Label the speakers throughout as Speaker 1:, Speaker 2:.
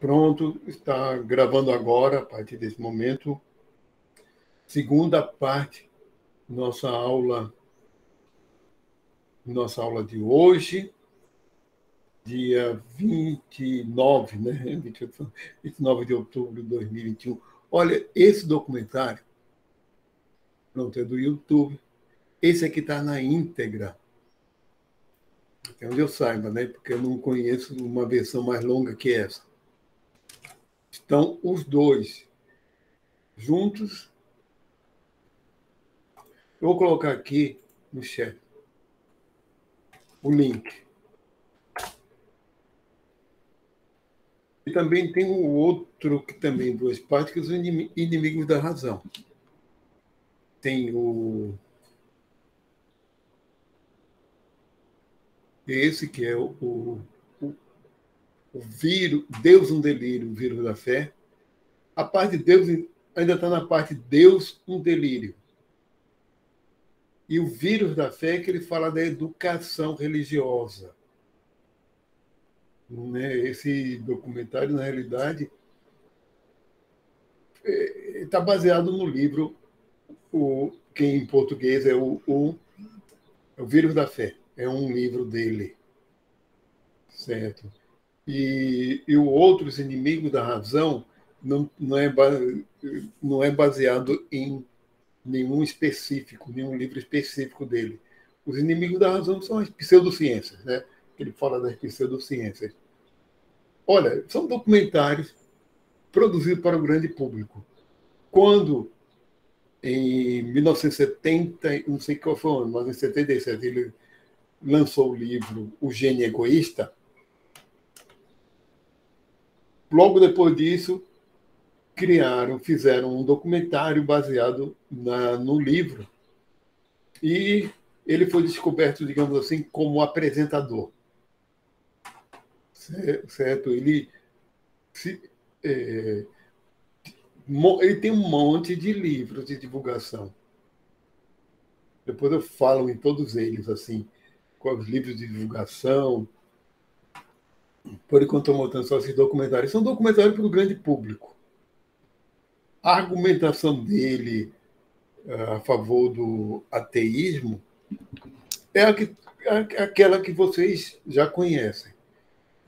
Speaker 1: Pronto, está gravando agora, a partir desse momento, segunda parte, nossa aula, nossa aula de hoje, dia 29, né? 29 de outubro de 2021. Olha, esse documentário, pronto, é do YouTube. Esse aqui está na íntegra. Até onde eu saiba, né? Porque eu não conheço uma versão mais longa que essa. Estão os dois juntos. Eu vou colocar aqui no chat o link. E também tem o outro que também duas partes, que são os inimigos da razão. Tem o esse que é o, o o vírus, Deus um delírio, o vírus da fé. A parte de Deus ainda está na parte Deus um delírio. E o vírus da fé é que ele fala da educação religiosa. Né? Esse documentário, na realidade, está é, baseado no livro, o, que em português é o, o, é o Vírus da Fé. É um livro dele. Certo? E, e o Outros Inimigos da Razão não, não, é, não é baseado em nenhum específico, nenhum livro específico dele. Os inimigos da razão são as pseudociências, né? Ele fala das pseudociências. Olha, são documentários produzidos para o grande público. Quando, em 1970, não sei qual foi o ano, mas em 77, ele lançou o livro O Gênio Egoísta, Logo depois disso, criaram, fizeram um documentário baseado na, no livro. E ele foi descoberto, digamos assim, como apresentador. Certo? Ele, se, é, ele tem um monte de livros de divulgação. Depois eu falo em todos eles, assim, com os livros de divulgação, por enquanto estou montando só esses documentários, são documentários para o grande público. A argumentação dele uh, a favor do ateísmo é a que, a, aquela que vocês já conhecem.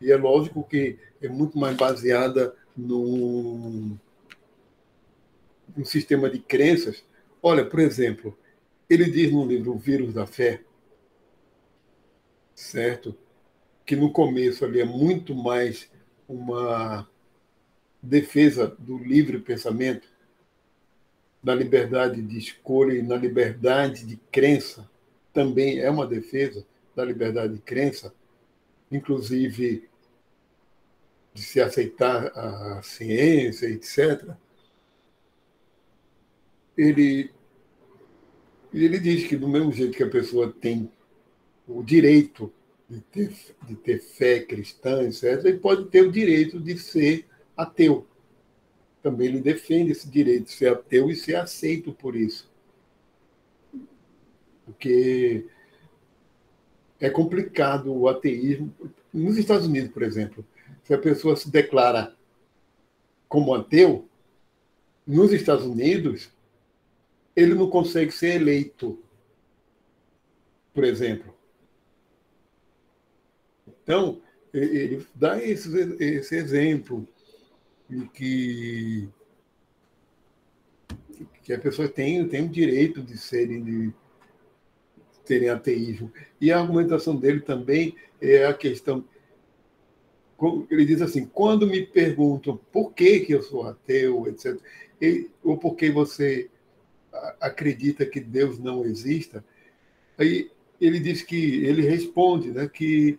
Speaker 1: E é lógico que é muito mais baseada num, num sistema de crenças. Olha, por exemplo, ele diz no livro O Vírus da Fé, certo? Que no começo ali é muito mais uma defesa do livre pensamento, da liberdade de escolha e na liberdade de crença, também é uma defesa da liberdade de crença, inclusive de se aceitar a ciência, etc. Ele, ele diz que, do mesmo jeito que a pessoa tem o direito de ter, de ter fé cristã, etc., ele pode ter o direito de ser ateu. Também ele defende esse direito de ser ateu e ser aceito por isso. Porque é complicado o ateísmo. Nos Estados Unidos, por exemplo, se a pessoa se declara como ateu, nos Estados Unidos, ele não consegue ser eleito, por exemplo. Então, ele dá esse, esse exemplo de que, que a pessoa tem, tem o direito de serem, de terem ateísmo. E a argumentação dele também é a questão. Ele diz assim: quando me perguntam por que, que eu sou ateu, etc., ou por que você acredita que Deus não exista, aí ele diz que ele responde né, que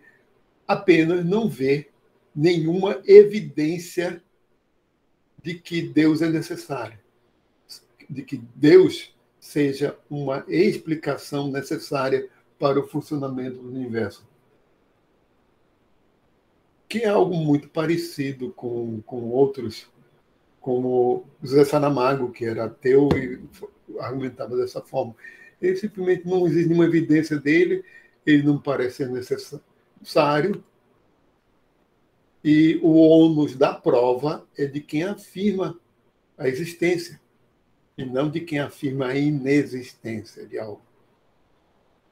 Speaker 1: apenas não vê nenhuma evidência de que Deus é necessário, de que Deus seja uma explicação necessária para o funcionamento do universo. Que é algo muito parecido com, com outros, como José Saramago, que era ateu e argumentava dessa forma. Ele simplesmente não existe nenhuma evidência dele, ele não parece ser necessário necessário E o ônus da prova é de quem afirma a existência, e não de quem afirma a inexistência de algo.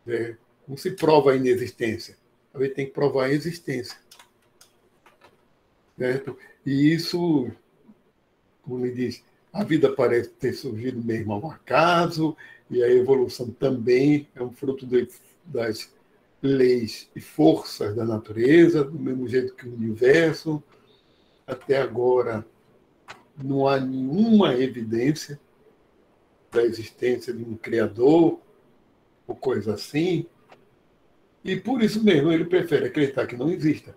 Speaker 1: É, não se prova a inexistência, a gente tem que provar a existência. Certo? E isso, como me diz, a vida parece ter surgido mesmo ao acaso, e a evolução também é um fruto de, das leis e forças da natureza, do mesmo jeito que o universo. Até agora, não há nenhuma evidência da existência de um Criador ou coisa assim. E por isso mesmo ele prefere acreditar que não exista.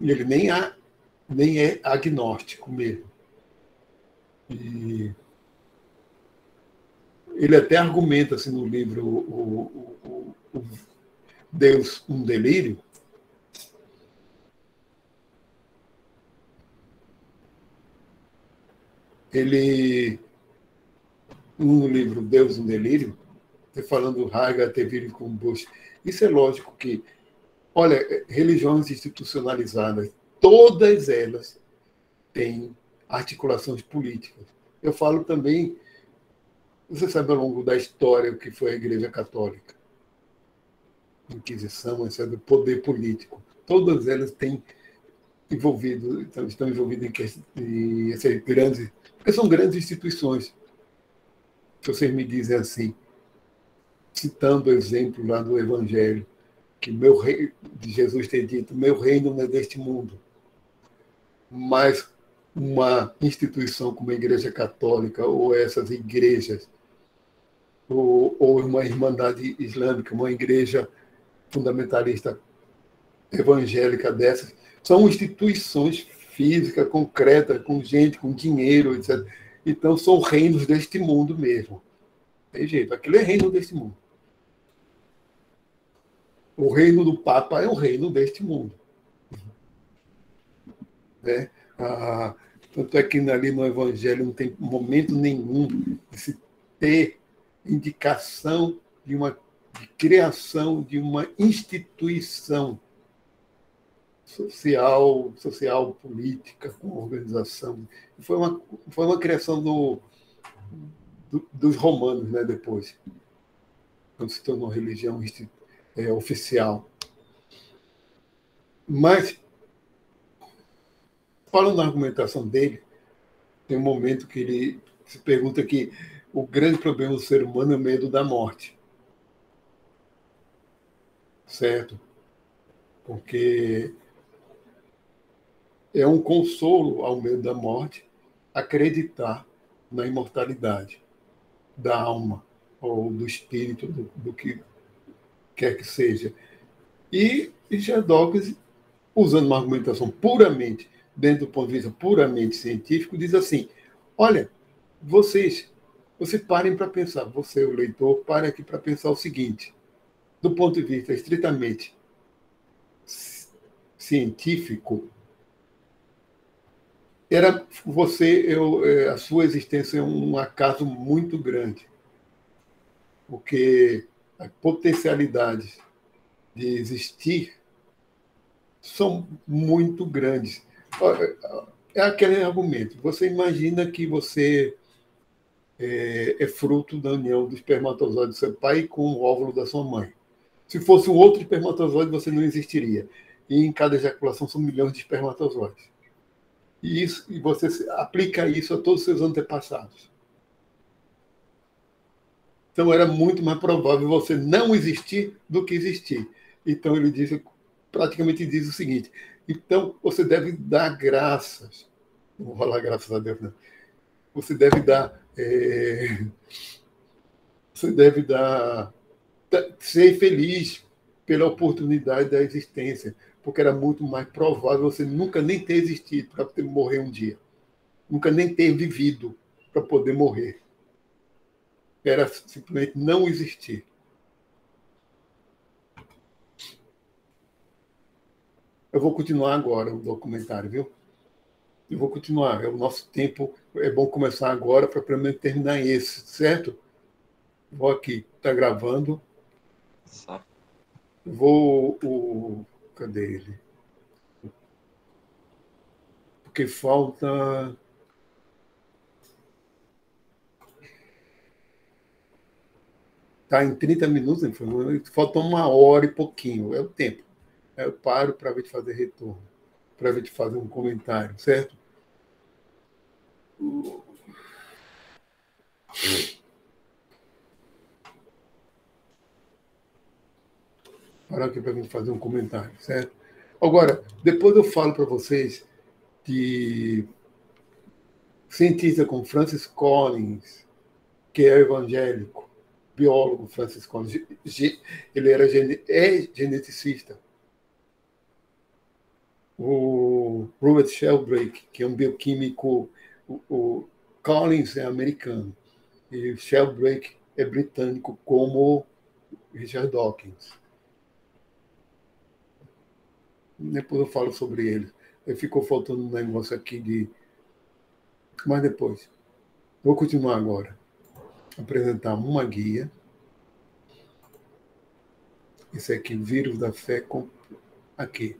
Speaker 1: E ele nem, há, nem é agnóstico mesmo. E ele até argumenta assim, no livro o, o, Deus, um delírio. Ele, no livro Deus, um delírio, falando Haga ter vindo com Bush, isso é lógico que, olha, religiões institucionalizadas, todas elas têm articulações políticas. Eu falo também, você sabe ao longo da história o que foi a Igreja Católica. Inquisição, etc., poder político. Todas elas têm envolvido, estão envolvidas em, essas grandes, porque são grandes instituições. Se vocês me dizem assim, citando o exemplo lá do Evangelho, que meu rei, de Jesus ter dito, meu reino não é deste mundo. Mas uma instituição como a Igreja Católica ou essas igrejas, ou, ou uma Irmandade Islâmica, uma igreja fundamentalista evangélica dessas, são instituições físicas, concretas, com gente, com dinheiro, etc. Então, são reinos deste mundo mesmo. Tem jeito, aquilo é reino deste mundo. O reino do Papa é o reino deste mundo. Né? Ah, tanto é que ali no Evangelho não tem momento nenhum de se ter indicação de uma de criação de uma instituição social, social política, com organização. Foi uma, foi uma criação do, do dos romanos, né, depois, quando se tornou religião é, oficial. Mas falando na argumentação dele, tem um momento que ele se pergunta que o grande problema do ser humano é o medo da morte. Certo? Porque é um consolo ao medo da morte acreditar na imortalidade da alma ou do espírito, do, do que quer que seja. E Dawkins, usando uma argumentação puramente dentro do ponto de vista puramente científico, diz assim: olha, vocês, vocês parem para pensar, você, o leitor, pare aqui para pensar o seguinte, do ponto de vista estritamente científico, era você, eu, é, a sua existência é um acaso muito grande, porque as potencialidades de existir são muito grandes é aquele argumento. Você imagina que você é, é, fruto da união do espermatozoide do seu pai com o óvulo da sua mãe. Se fosse um outro espermatozoide, você não existiria. E em cada ejaculação são milhões de espermatozoides. E, isso, e você aplica isso a todos os seus antepassados. Então era muito mais provável você não existir do que existir. Então ele diz, praticamente diz o seguinte: então, você deve dar graças. Não vou falar graças a Deus, não. Você deve dar. É, você deve dar. Ser feliz pela oportunidade da existência, porque era muito mais provável você nunca nem ter existido para morrer um dia. Nunca nem ter vivido para poder morrer. Era simplesmente não existir. Eu vou continuar agora o documentário, viu? Eu vou continuar. É o nosso tempo é bom começar agora para pelo menos terminar esse, certo? Vou aqui, está gravando. Vou o cadê ele? Porque falta. Tá em 30 minutos, falta uma hora e pouquinho, é o tempo. Eu paro para ver te fazer retorno, para ver te fazer um comentário, certo? Parar aqui para a gente fazer um comentário, certo? Agora, depois eu falo para vocês de cientista como Francis Collins, que é evangélico, biólogo Francis Collins, ele era é geneticista. O Robert Sheldrake, que é um bioquímico, o, o Collins é americano e Sheldrake é britânico, como Richard Dawkins. Depois eu falo sobre ele. Ficou faltando um negócio aqui de. Mas depois. Vou continuar agora. Apresentar uma guia. Esse aqui, vírus da fé, aqui.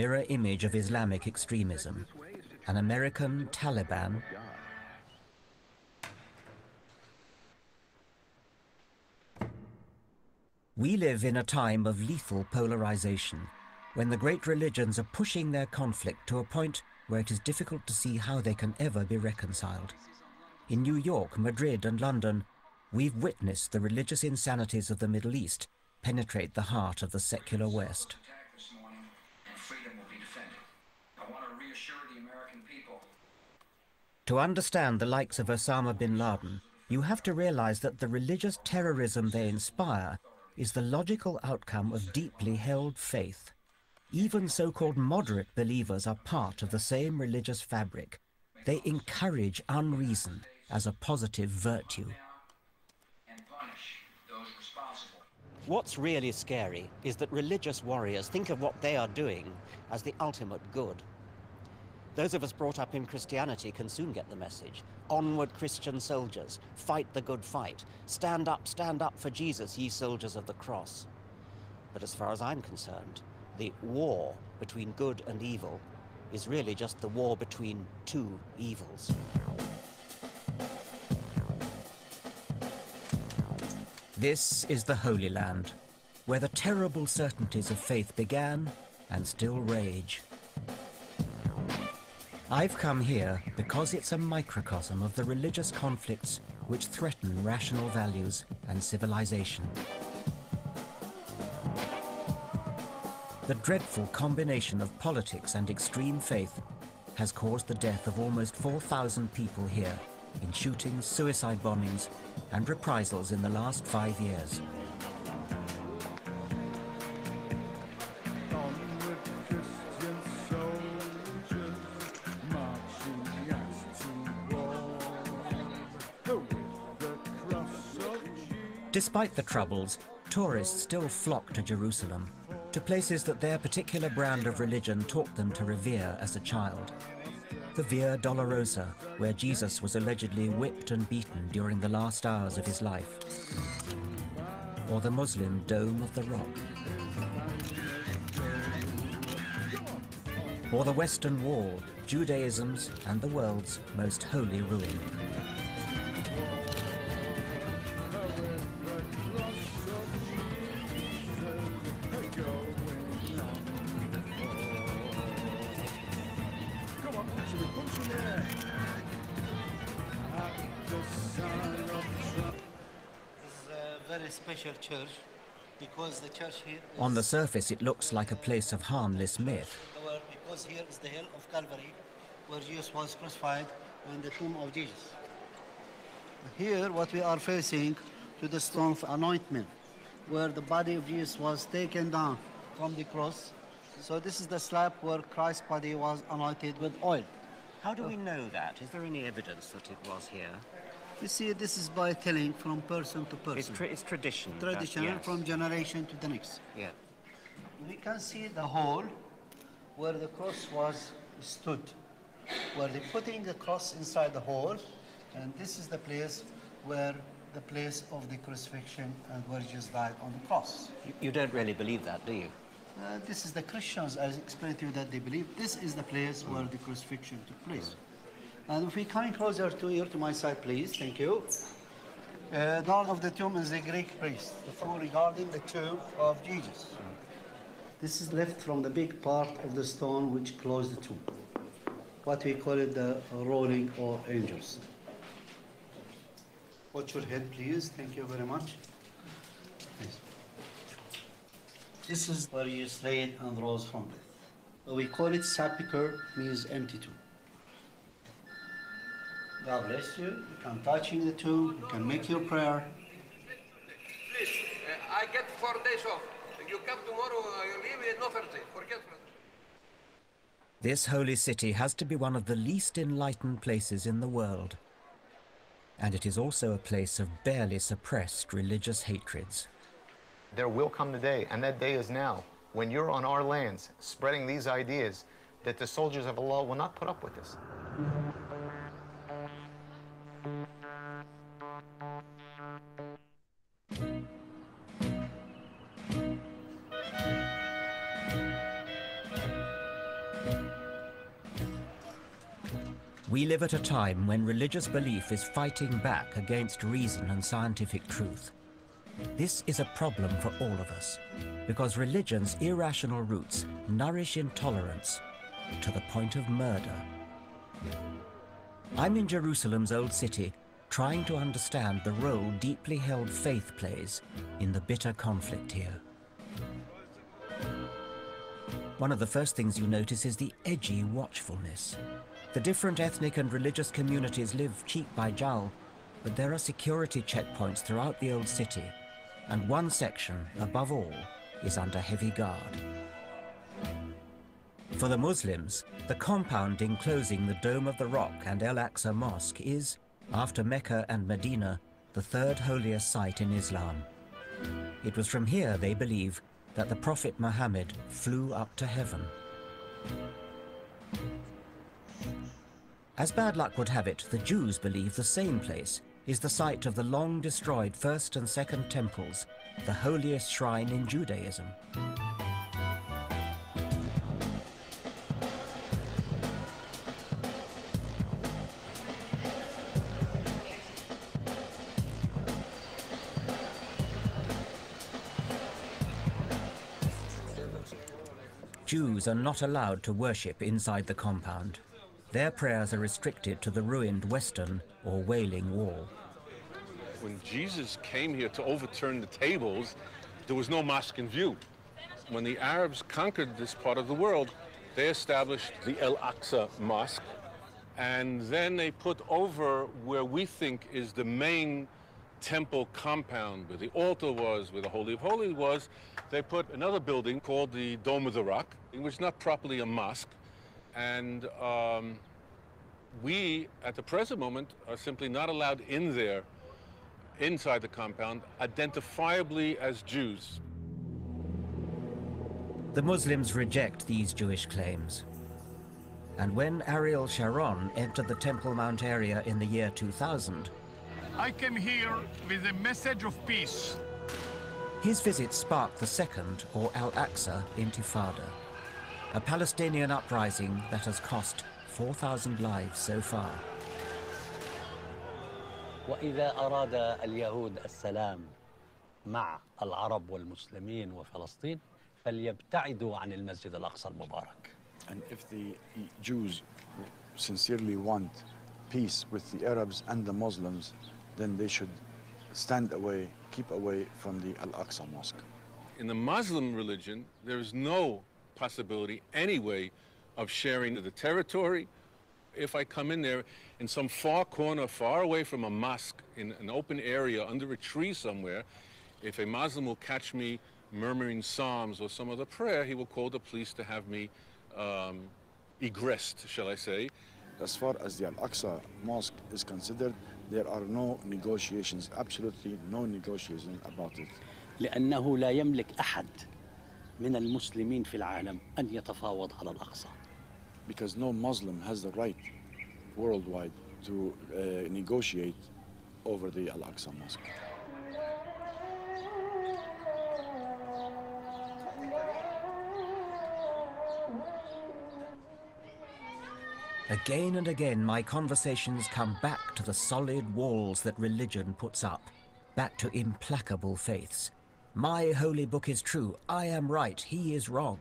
Speaker 2: Mirror image of Islamic extremism, an American Taliban, We live in a time of lethal polarization, when the great religions are pushing their conflict to a point where it is difficult to see how they can ever be reconciled. In New York, Madrid and London, we've witnessed the religious insanities of the Middle East penetrate the heart of the secular West. To understand the likes of Osama bin Laden, you have to realize that the religious terrorism they inspire is the logical outcome of deeply held faith. Even so-called moderate believers are part of the same religious fabric. They encourage unreason as a positive virtue. What's really scary is that religious warriors think of what they are doing as the ultimate good. Those of us brought up in Christianity can soon get the message. Onward, Christian soldiers, fight the good fight. Stand up, stand up for Jesus, ye soldiers of the cross. But as far as I'm concerned, the war between good and evil is really just the war between two evils. This is the Holy Land, where the terrible certainties of faith began and still rage. I've come here because it's a microcosm of the religious conflicts which threaten rational values and civilization. The dreadful combination of politics and extreme faith has caused the death of almost 4,000 people here in shootings, suicide bombings and reprisals in the last five years. Despite the troubles, tourists still flock to Jerusalem, to places that their particular brand of religion taught them to revere as a child. The Via Dolorosa, where Jesus was allegedly whipped and beaten during the last hours of his life. Or the Muslim Dome of the Rock. Or the Western Wall, Judaism's and the world's most holy ruin.
Speaker 3: Because the church here.
Speaker 2: On the surface, it looks like a place of harmless myth.
Speaker 3: Because here is the hill of Calvary, where Jesus was crucified, and the tomb of Jesus. Here, what we are facing to the stone of anointment, where the body of Jesus was taken down from the cross. So this is the slab where Christ's body was anointed with oil.
Speaker 2: How do we know that? Is there any evidence that it was here?
Speaker 3: You see, this is by telling from person to person.
Speaker 2: It's, tra it's tradition.
Speaker 3: Traditional
Speaker 2: yes.
Speaker 3: from generation to the next.
Speaker 2: Yeah.
Speaker 3: We can see the hole where the cross was stood, where they're putting the cross inside the hole, and this is the place where the place of the crucifixion and where Jesus died on the cross.
Speaker 2: You, you don't really believe that, do you?
Speaker 3: Uh, this is the Christians, I explained to you that they believe this is the place where the crucifixion took place. And if we come closer to here to my side, please, thank you. Uh, guard of the tomb is the Greek priest, the fool regarding the tomb of Jesus. This is left from the big part of the stone which closed the tomb. What we call it the rolling or angels. Watch your head, please. Thank you very much. Please. This is where he is laid and rose from death. We call it sepulchre, means empty tomb. God bless you. You can touching the tomb. You can make your prayer.
Speaker 4: Please, uh, I get four days off. You come tomorrow, uh, you leave, uh, no Thursday. Forget it.
Speaker 2: This holy city has to be one of the least enlightened places in the world. And it is also a place of barely suppressed religious hatreds.
Speaker 5: There will come the day, and that day is now, when you're on our lands spreading these ideas that the soldiers of Allah will not put up with this.
Speaker 2: We live at a time when religious belief is fighting back against reason and scientific truth. This is a problem for all of us, because religion's irrational roots nourish intolerance to the point of murder. I'm in Jerusalem's old city, trying to understand the role deeply held faith plays in the bitter conflict here. One of the first things you notice is the edgy watchfulness. The different ethnic and religious communities live cheek by jowl, but there are security checkpoints throughout the old city, and one section, above all, is under heavy guard. For the Muslims, the compound enclosing the Dome of the Rock and El Aqsa Mosque is, after Mecca and Medina, the third holiest site in Islam. It was from here, they believe, that the Prophet Muhammad flew up to heaven. As bad luck would have it, the Jews believe the same place is the site of the long destroyed First and Second Temples, the holiest shrine in Judaism. Jews are not allowed to worship inside the compound. Their prayers are restricted to the ruined Western or Wailing Wall.
Speaker 6: When Jesus came here to overturn the tables, there was no mosque in view. When the Arabs conquered this part of the world, they established the El Aqsa Mosque, and then they put over where we think is the main temple compound, where the altar was, where the Holy of Holies was, they put another building called the Dome of the Rock, which is not properly a mosque. And um, we, at the present moment, are simply not allowed in there, inside the compound, identifiably as Jews.
Speaker 2: The Muslims reject these Jewish claims. And when Ariel Sharon entered the Temple Mount area in the year 2000,
Speaker 7: I came here with a message of peace.
Speaker 2: his visit sparked the second, or Al Aqsa, Intifada, a Palestinian uprising that has cost 4,000 lives so far.
Speaker 8: وإذا أراد اليهود السلام مع العرب والمسلمين وفلسطين فليبتعدوا عن المسجد الأقصى المبارك
Speaker 9: And if the Jews sincerely want peace with the Arabs and the Muslims, then they should stand away, keep away from the Al-Aqsa Mosque.
Speaker 6: In the Muslim religion, there is no possibility, anyway, of sharing the territory. If I come in there in some far corner, far away from a mosque, in an open area under a tree somewhere, if a Muslim will catch me murmuring psalms or some other prayer, he will call the police to have me um, egressed, shall I say.
Speaker 9: As far as the Al-Aqsa Mosque is considered, there are no negotiations, absolutely no negotiation about it.
Speaker 8: لأنه لا يملك أحد من المسلمين في العالم أن يتفاوض على الأقصى
Speaker 9: Because no Muslim has the right worldwide to uh, negotiate over the Al-Aqsa Mosque.
Speaker 2: Again and again, my conversations come back to the solid walls that religion puts up, back to implacable faiths. My holy book is true, I am right, he is wrong.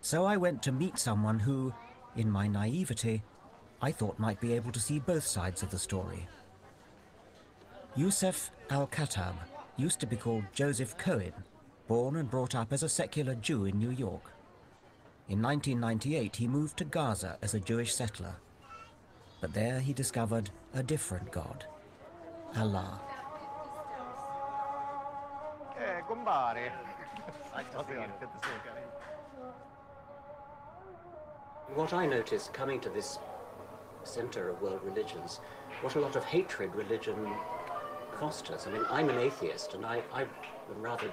Speaker 2: So I went to meet someone who, in my naivety, I thought might be able to see both sides of the story. Yusuf al-Khattab used to be called Joseph Cohen, born and brought up as a secular Jew in New York. In 1998, he moved to Gaza as a Jewish settler. But there he discovered a different God, Allah.
Speaker 5: Compare. Good to see you.
Speaker 2: What I noticed coming to this center of world religions, what a lot of hatred religion fosters. I mean, I'm an atheist and I, I'm rather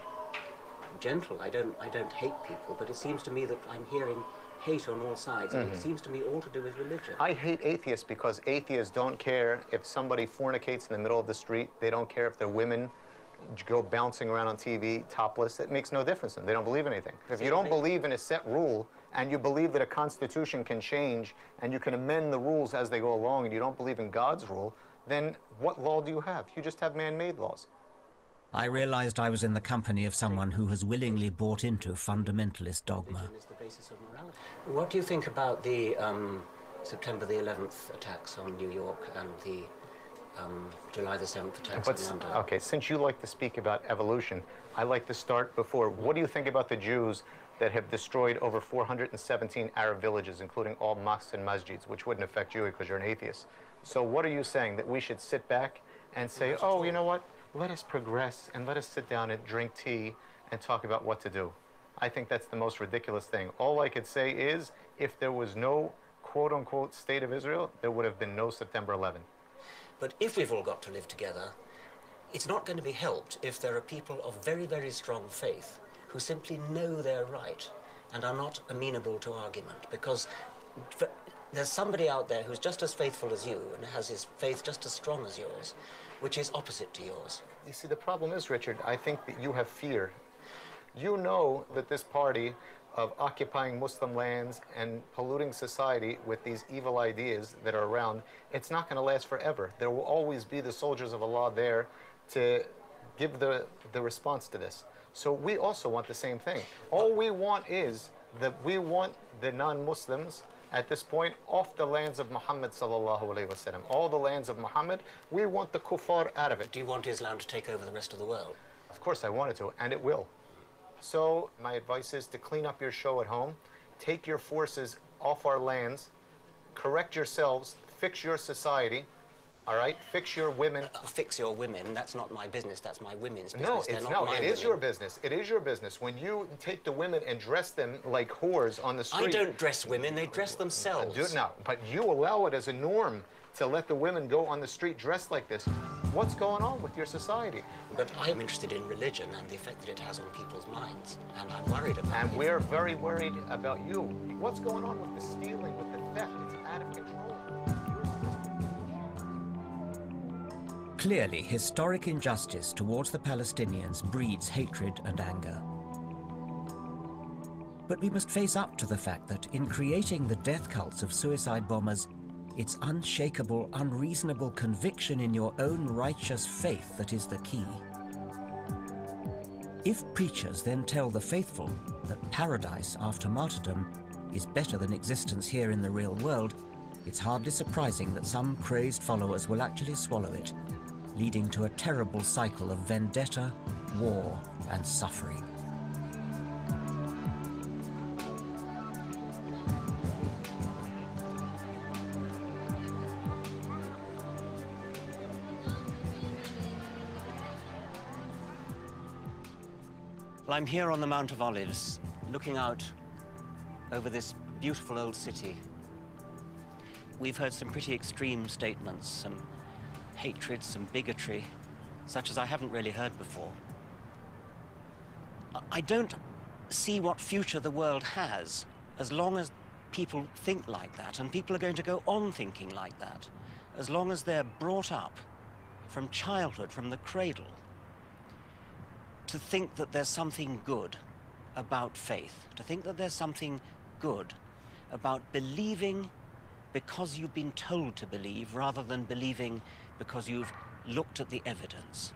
Speaker 2: gentle. I don't, I don't hate people, but it seems to me that I'm hearing hate on all sides, and it mm-hmm. seems to me all to do with religion.
Speaker 5: I hate atheists because atheists don't care if somebody fornicates in the middle of the street. They don't care if they're women go bouncing around on TV topless. It makes no difference to them. They don't believe anything. If you don't believe in a set rule and you believe that a constitution can change and you can amend the rules as they go along and you don't believe in God's rule, then what law do you have? You just have man-made laws.
Speaker 2: I realized I was in the company of someone who has willingly bought into fundamentalist dogma.
Speaker 10: Religion is the basis of morality. What do you think about the um, September the 11th attacks on New York and the um, July the 7th attacks
Speaker 5: But,
Speaker 10: in
Speaker 5: s-
Speaker 10: London?
Speaker 5: okay, since you like to speak about evolution, I like to start before. What do you think about the Jews that have destroyed over 417 Arab villages, including all mosques and masjids, which wouldn't affect you because you're an atheist? So what are you saying, that we should sit back and say, oh, you know what, let us progress and let us sit down and drink tea and talk about what to do? I think that's the most ridiculous thing. All I could say is, if there was no quote-unquote state of Israel, there would have been no September 11.
Speaker 10: But if we've all got to live together, it's not going to be helped if there are people of very, very strong faith who simply know they're right and are not amenable to argument. Because there's somebody out there who's just as faithful as you and has his faith just as strong as yours, which is opposite to yours.
Speaker 5: You see, the problem is, Richard, I think that you have fear. You know that this party of occupying Muslim lands and polluting society with these evil ideas that are around, it's not going to last forever. There will always be the soldiers of Allah there to give the, the response to this. So we also want the same thing. All we want is that we want the non-Muslims at this point off the lands of Muhammad sallallahu alaihi wasallam. All the lands of Muhammad, we want the kuffar out of it.
Speaker 10: Do you want Islam to take over the rest of the world?
Speaker 5: Of course I want it to, and it will. So my advice is to clean up your show at home, take your forces off our lands, correct yourselves, fix your society, all right? Fix your women.
Speaker 10: Uh, fix your women. That's not my business. That's my women's business.
Speaker 5: No,
Speaker 10: They're
Speaker 5: it's
Speaker 10: not
Speaker 5: no,
Speaker 10: my
Speaker 5: it is
Speaker 10: women.
Speaker 5: your business. It is your business. When you take the women and dress them like whores on the street.
Speaker 10: I don't dress women. They dress themselves.
Speaker 5: Do, no, but you allow it as a norm to let the women go on the street dressed like this. What's going on with your society?
Speaker 10: But I'm interested in religion and the effect that it has on people's minds, and I'm worried about
Speaker 5: And
Speaker 10: it.
Speaker 5: we're very worried about you. What's going on with the stealing, with the theft? It's out of control.
Speaker 2: Clearly, historic injustice towards the Palestinians breeds hatred and anger. But we must face up to the fact that in creating the death cults of suicide bombers, it's unshakable, unreasonable conviction in your own righteous faith that is the key. If preachers then tell the faithful that paradise after martyrdom is better than existence here in the real world, it's hardly surprising that some crazed followers will actually swallow it, leading to a terrible cycle of vendetta, war, and suffering.
Speaker 10: Well, I'm here on the Mount of Olives, looking out over this beautiful old city.
Speaker 2: we've heard some pretty extreme statements, some hatred, some bigotry, such as I haven't really heard before. I don't see what future the world has as long as people think like that, and people are going to go on thinking like that, as long as they're brought up from childhood, from the cradle, to think that there's something good about faith, to think that there's something good about believing because you've been told to believe rather than believing because you've looked at the evidence.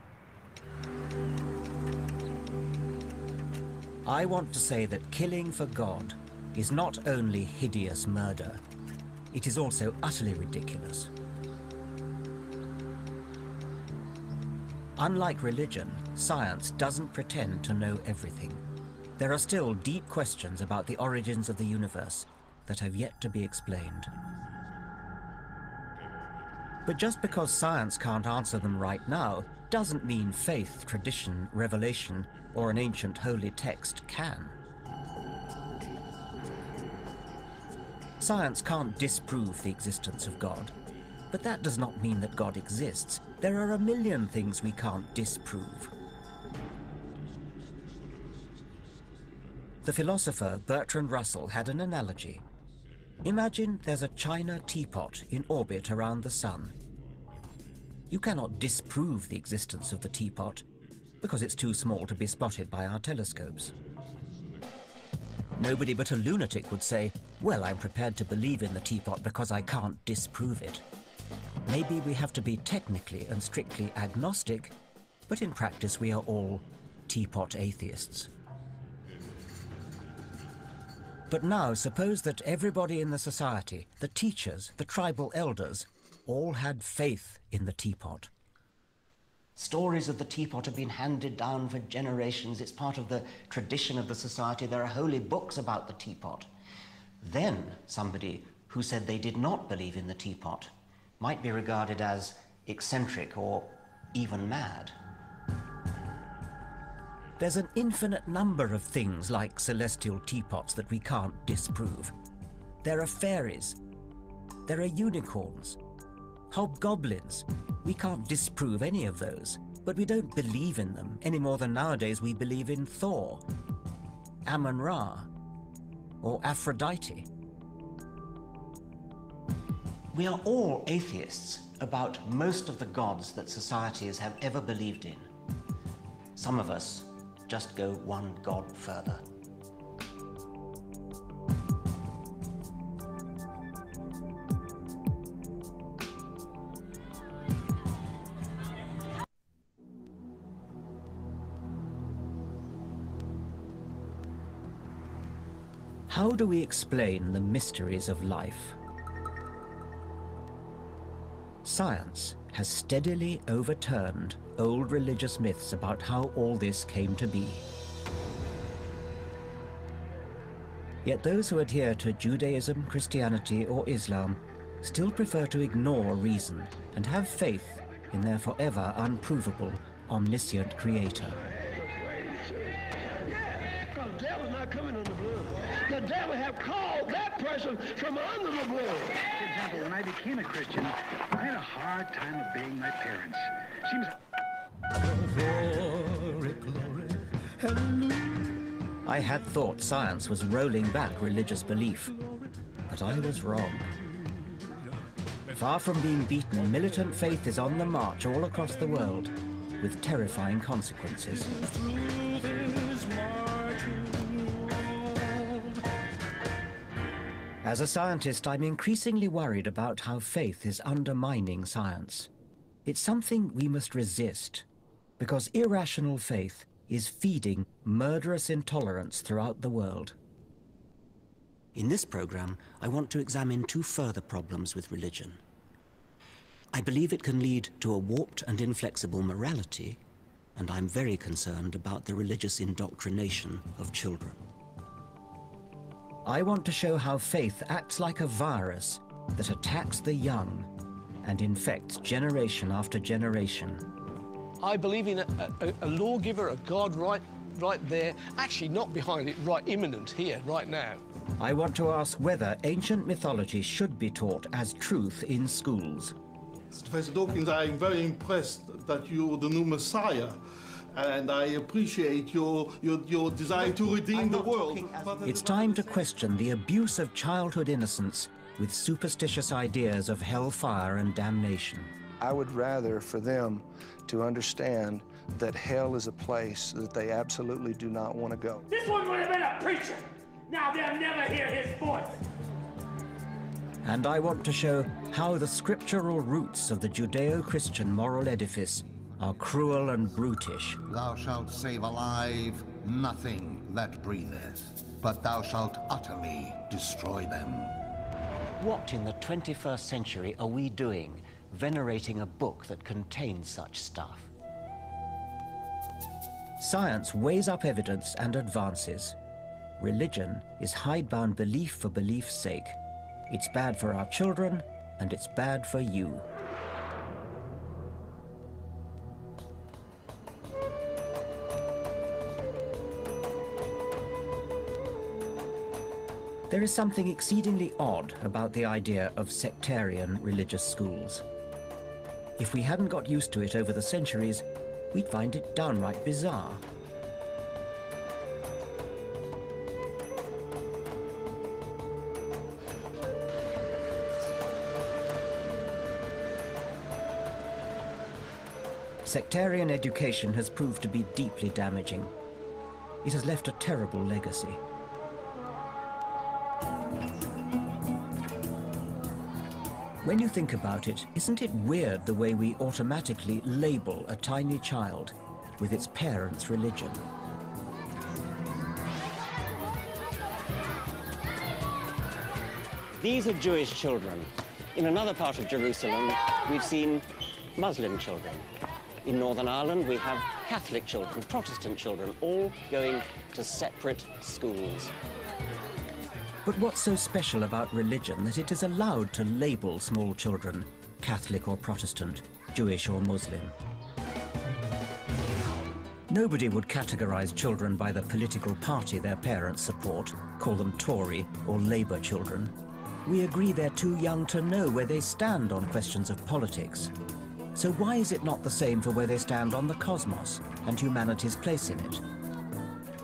Speaker 2: I want to say that killing for God is not only hideous murder, it is also utterly ridiculous. Unlike religion, science doesn't pretend to know everything. There are still deep questions about the origins of the universe that have yet to be explained. But just because science can't answer them right now doesn't mean faith, tradition, revelation, or an ancient holy text can. Science can't disprove the existence of God, but that does not mean that God exists. There are a million things we can't disprove. The philosopher Bertrand Russell had an analogy. Imagine there's a china teapot in orbit around the sun. You cannot disprove the existence of the teapot because it's too small to be spotted by our telescopes. Nobody but a lunatic would say, well, I'm prepared to believe in the teapot because I can't disprove it. Maybe we have to be technically and strictly agnostic, but in practice we are all teapot atheists. But now suppose that everybody in the society, the teachers, the tribal elders, all had faith in the teapot. Stories of the teapot have been handed down for generations. It's part of the tradition of the society. There are holy books about the teapot. Then somebody who said they did not believe in the teapot might be regarded as eccentric or even mad. There's an infinite number of things like celestial teapots that we can't disprove. There are fairies. There are unicorns. Hobgoblins. We can't disprove any of those, but we don't believe in them any more than nowadays we believe in Thor, Amun-Ra, or Aphrodite. We are all atheists about most of the gods that societies have ever believed in. Some of us just go one god further. How do we explain the mysteries of life? Science has steadily overturned old religious myths about how all this came to be. Yet those who adhere to Judaism, Christianity, or Islam still prefer to ignore reason and have faith in their forever unprovable, omniscient creator.
Speaker 11: The devil's not coming on the blood. The devil have called that person from under the.
Speaker 12: Example, when I became a Christian, I had a hard time obeying my parents. Seems
Speaker 2: I had thought science was rolling back religious belief, but I was wrong. Far from being beaten, militant faith is on the march all across the world, with terrifying consequences. As a scientist, I'm increasingly worried about how faith is undermining science. It's something we must resist, because irrational faith is feeding murderous intolerance throughout the world. In this program, I want to examine two further problems with religion. I believe it can lead to a warped and inflexible morality, and I'm very concerned about the religious indoctrination of children. I want to show how faith acts like a virus that attacks the young and infects generation after generation.
Speaker 11: I believe in a, a, a lawgiver, a God right, right there, actually not behind it, right immanent here, right now.
Speaker 2: I want to ask whether ancient mythology should be taught as truth in schools.
Speaker 13: Professor Dawkins, I'm very impressed that you're the new Messiah. And I appreciate your, your, your desire to redeem the world.
Speaker 2: It's time to question the abuse of childhood innocence with superstitious ideas of hellfire and damnation.
Speaker 14: I would rather for them to understand that hell is a place that they absolutely do not want to go.
Speaker 11: This one would have been a preacher. Now they'll never hear his voice.
Speaker 2: And I want to show how the scriptural roots of the Judeo-Christian moral edifice are cruel and brutish.
Speaker 15: Thou shalt save alive nothing that breatheth, but thou shalt utterly destroy them.
Speaker 2: What in the 21st century are we doing, venerating a book that contains such stuff? Science weighs up evidence and advances. Religion is hidebound belief for belief's sake. It's bad for our children, and it's bad for you. There is something exceedingly odd about the idea of sectarian religious schools. If we hadn't got used to it over the centuries, we'd find it downright bizarre. Sectarian education has proved to be deeply damaging. It has left a terrible legacy. When you think about it, isn't it weird the way we automatically label a tiny child with its parents' religion? These are Jewish children. In another part of Jerusalem, we've seen Muslim children. In Northern Ireland, we have Catholic children, Protestant children, all going to separate schools. But what's so special about religion that it is allowed to label small children Catholic or Protestant, Jewish or Muslim? Nobody would categorize children by the political party their parents support, call them Tory or Labour children. We agree they're too young to know where they stand on questions of politics. So why is it not the same for where they stand on the cosmos and humanity's place in it?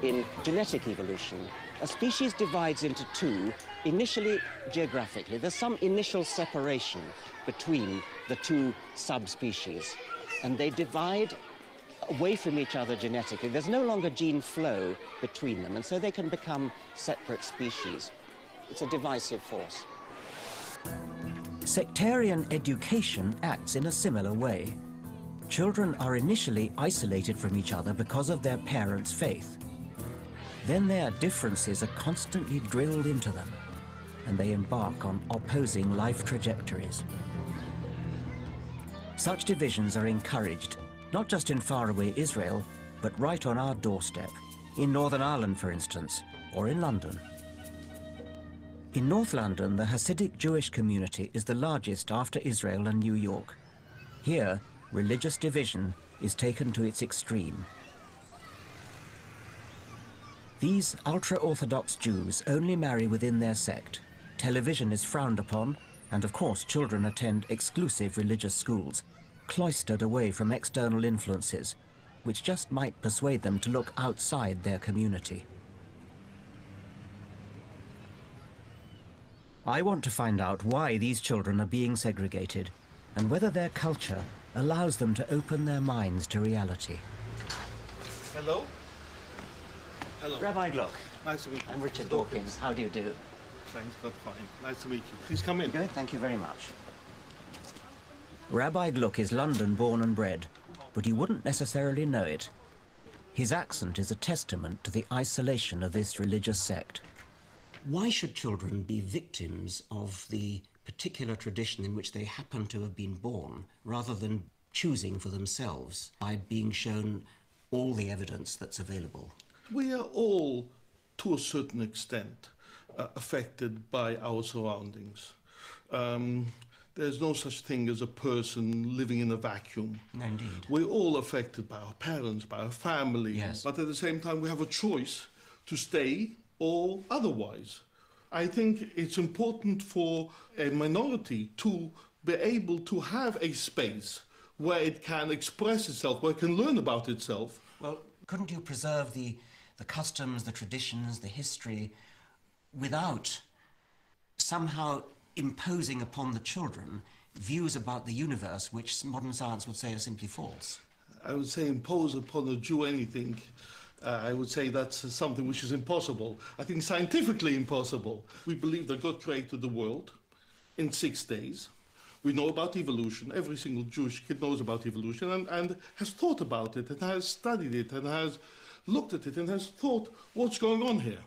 Speaker 2: In genetic evolution, a species divides into two, initially geographically. There's some initial separation between the two subspecies, and they divide away from each other genetically. There's no longer gene flow between them, and so they can become separate species. It's a divisive force. Sectarian education acts in a similar way. Children are initially isolated from each other because of their parents' faith. Then their differences are constantly drilled into them, and they embark on opposing life trajectories. Such divisions are encouraged, not just in faraway Israel, but right on our doorstep, in Northern Ireland, for instance, or in London. In North London, the Hasidic Jewish community is the largest after Israel and New York. Here, religious division is taken to its extreme. These ultra-Orthodox Jews only marry within their sect. Television is frowned upon, and of course children attend exclusive religious schools, cloistered away from external influences, which just might persuade them to look outside their community. I want to find out why these children are being segregated, and whether their culture allows them to open their minds to reality.
Speaker 13: Hello? Hello.
Speaker 2: Rabbi Gluck.
Speaker 13: Nice to meet you.
Speaker 2: I'm Richard Dawkins. How do you do?
Speaker 13: Thanks, but fine. Nice to meet you. Please come in.
Speaker 2: Good, thank you very much. Rabbi Gluck is London born and bred, but you wouldn't necessarily know it. His accent is a testament to the isolation of this religious sect. Why should children be victims of the particular tradition in which they happen to have been born, rather than choosing for themselves by being shown all the evidence that's available?
Speaker 13: We are all, to a certain extent, uh, affected by our surroundings. Um, there's no such thing as a person living in a vacuum.
Speaker 2: Indeed.
Speaker 13: We're all affected by our parents, by our family.
Speaker 2: Yes.
Speaker 13: But at the same time, we have a choice to stay or otherwise. I think it's important for a minority to be able to have a space where it can express itself, where it can learn about itself.
Speaker 2: Well, couldn't you preserve the, the customs, the traditions, the history without somehow imposing upon the children views about the universe which modern science would say are simply false?
Speaker 13: I would say impose upon a Jew anything. Uh, I would say that's something which is impossible. I think scientifically impossible. We believe that God created the world in six days. We know about evolution. Every single Jewish kid knows about evolution and, and has thought about it and has studied it and has looked at it and has thought, what's going on here?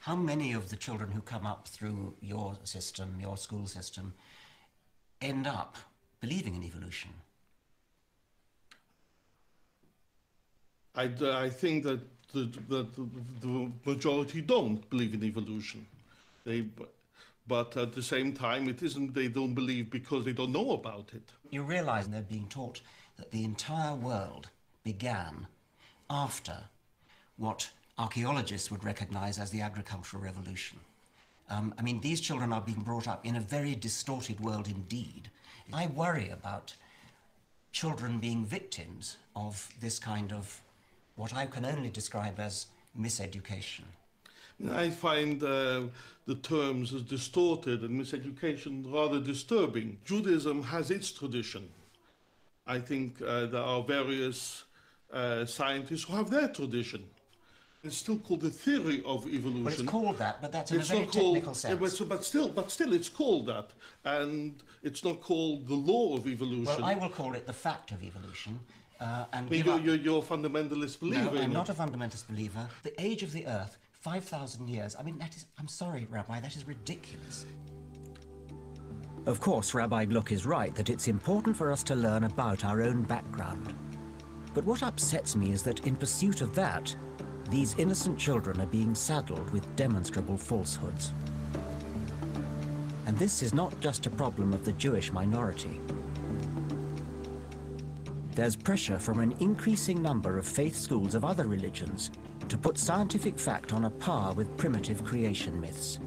Speaker 2: How many of the children who come up through your system, your school system, end up believing in evolution?
Speaker 13: I, I think that the, the, the majority don't believe in evolution. They, but at the same time, it isn't they don't believe because they don't know about it.
Speaker 2: You realize they're being taught that the entire world began after what archaeologists would recognize as the agricultural revolution. Um, I mean, these children are being brought up in a very distorted world indeed. I worry about children being victims of this kind of what I can only describe as miseducation.
Speaker 13: I find uh, the terms as distorted and miseducation rather disturbing. Judaism has its tradition. I think uh, there are various uh, scientists who have their tradition. It's still called the theory of evolution.
Speaker 2: Well, it's called that, but that's in
Speaker 13: it's
Speaker 2: a very
Speaker 13: not called,
Speaker 2: technical sense.
Speaker 13: yeah, but, but still, but still, it's called that, and it's not called the law of evolution.
Speaker 2: Well, I will call it the fact of evolution. Uh, and
Speaker 13: But you're, you're, you're a fundamentalist believer
Speaker 2: No, I'm
Speaker 13: it.
Speaker 2: not a fundamentalist believer. The age of the Earth, 5,000 years. I mean, that is, I'm sorry, Rabbi, that is ridiculous. Of course, Rabbi Gluck is right that it's important for us to learn about our own background. But what upsets me is that in pursuit of that, these innocent children are being saddled with demonstrable falsehoods. And this is not just a problem of the Jewish minority. There's pressure from an increasing number of faith schools of other religions to put scientific fact on a par with primitive creation myths.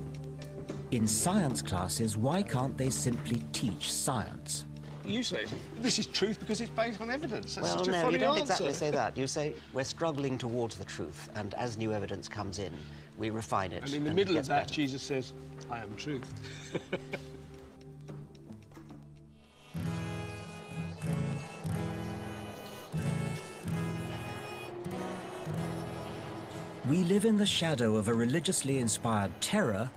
Speaker 2: In science classes, why can't they simply teach science?
Speaker 16: You say this is truth because it's based on evidence. That's
Speaker 17: well,
Speaker 16: such a
Speaker 17: no,
Speaker 16: funny
Speaker 17: you don't
Speaker 16: answer.
Speaker 17: exactly say that. You say we're struggling towards the truth, and as new evidence comes in, we refine it.
Speaker 16: And in the
Speaker 17: and
Speaker 16: middle of that,
Speaker 17: better.
Speaker 16: Jesus says, I am truth.
Speaker 2: We live in the shadow of a religiously inspired terror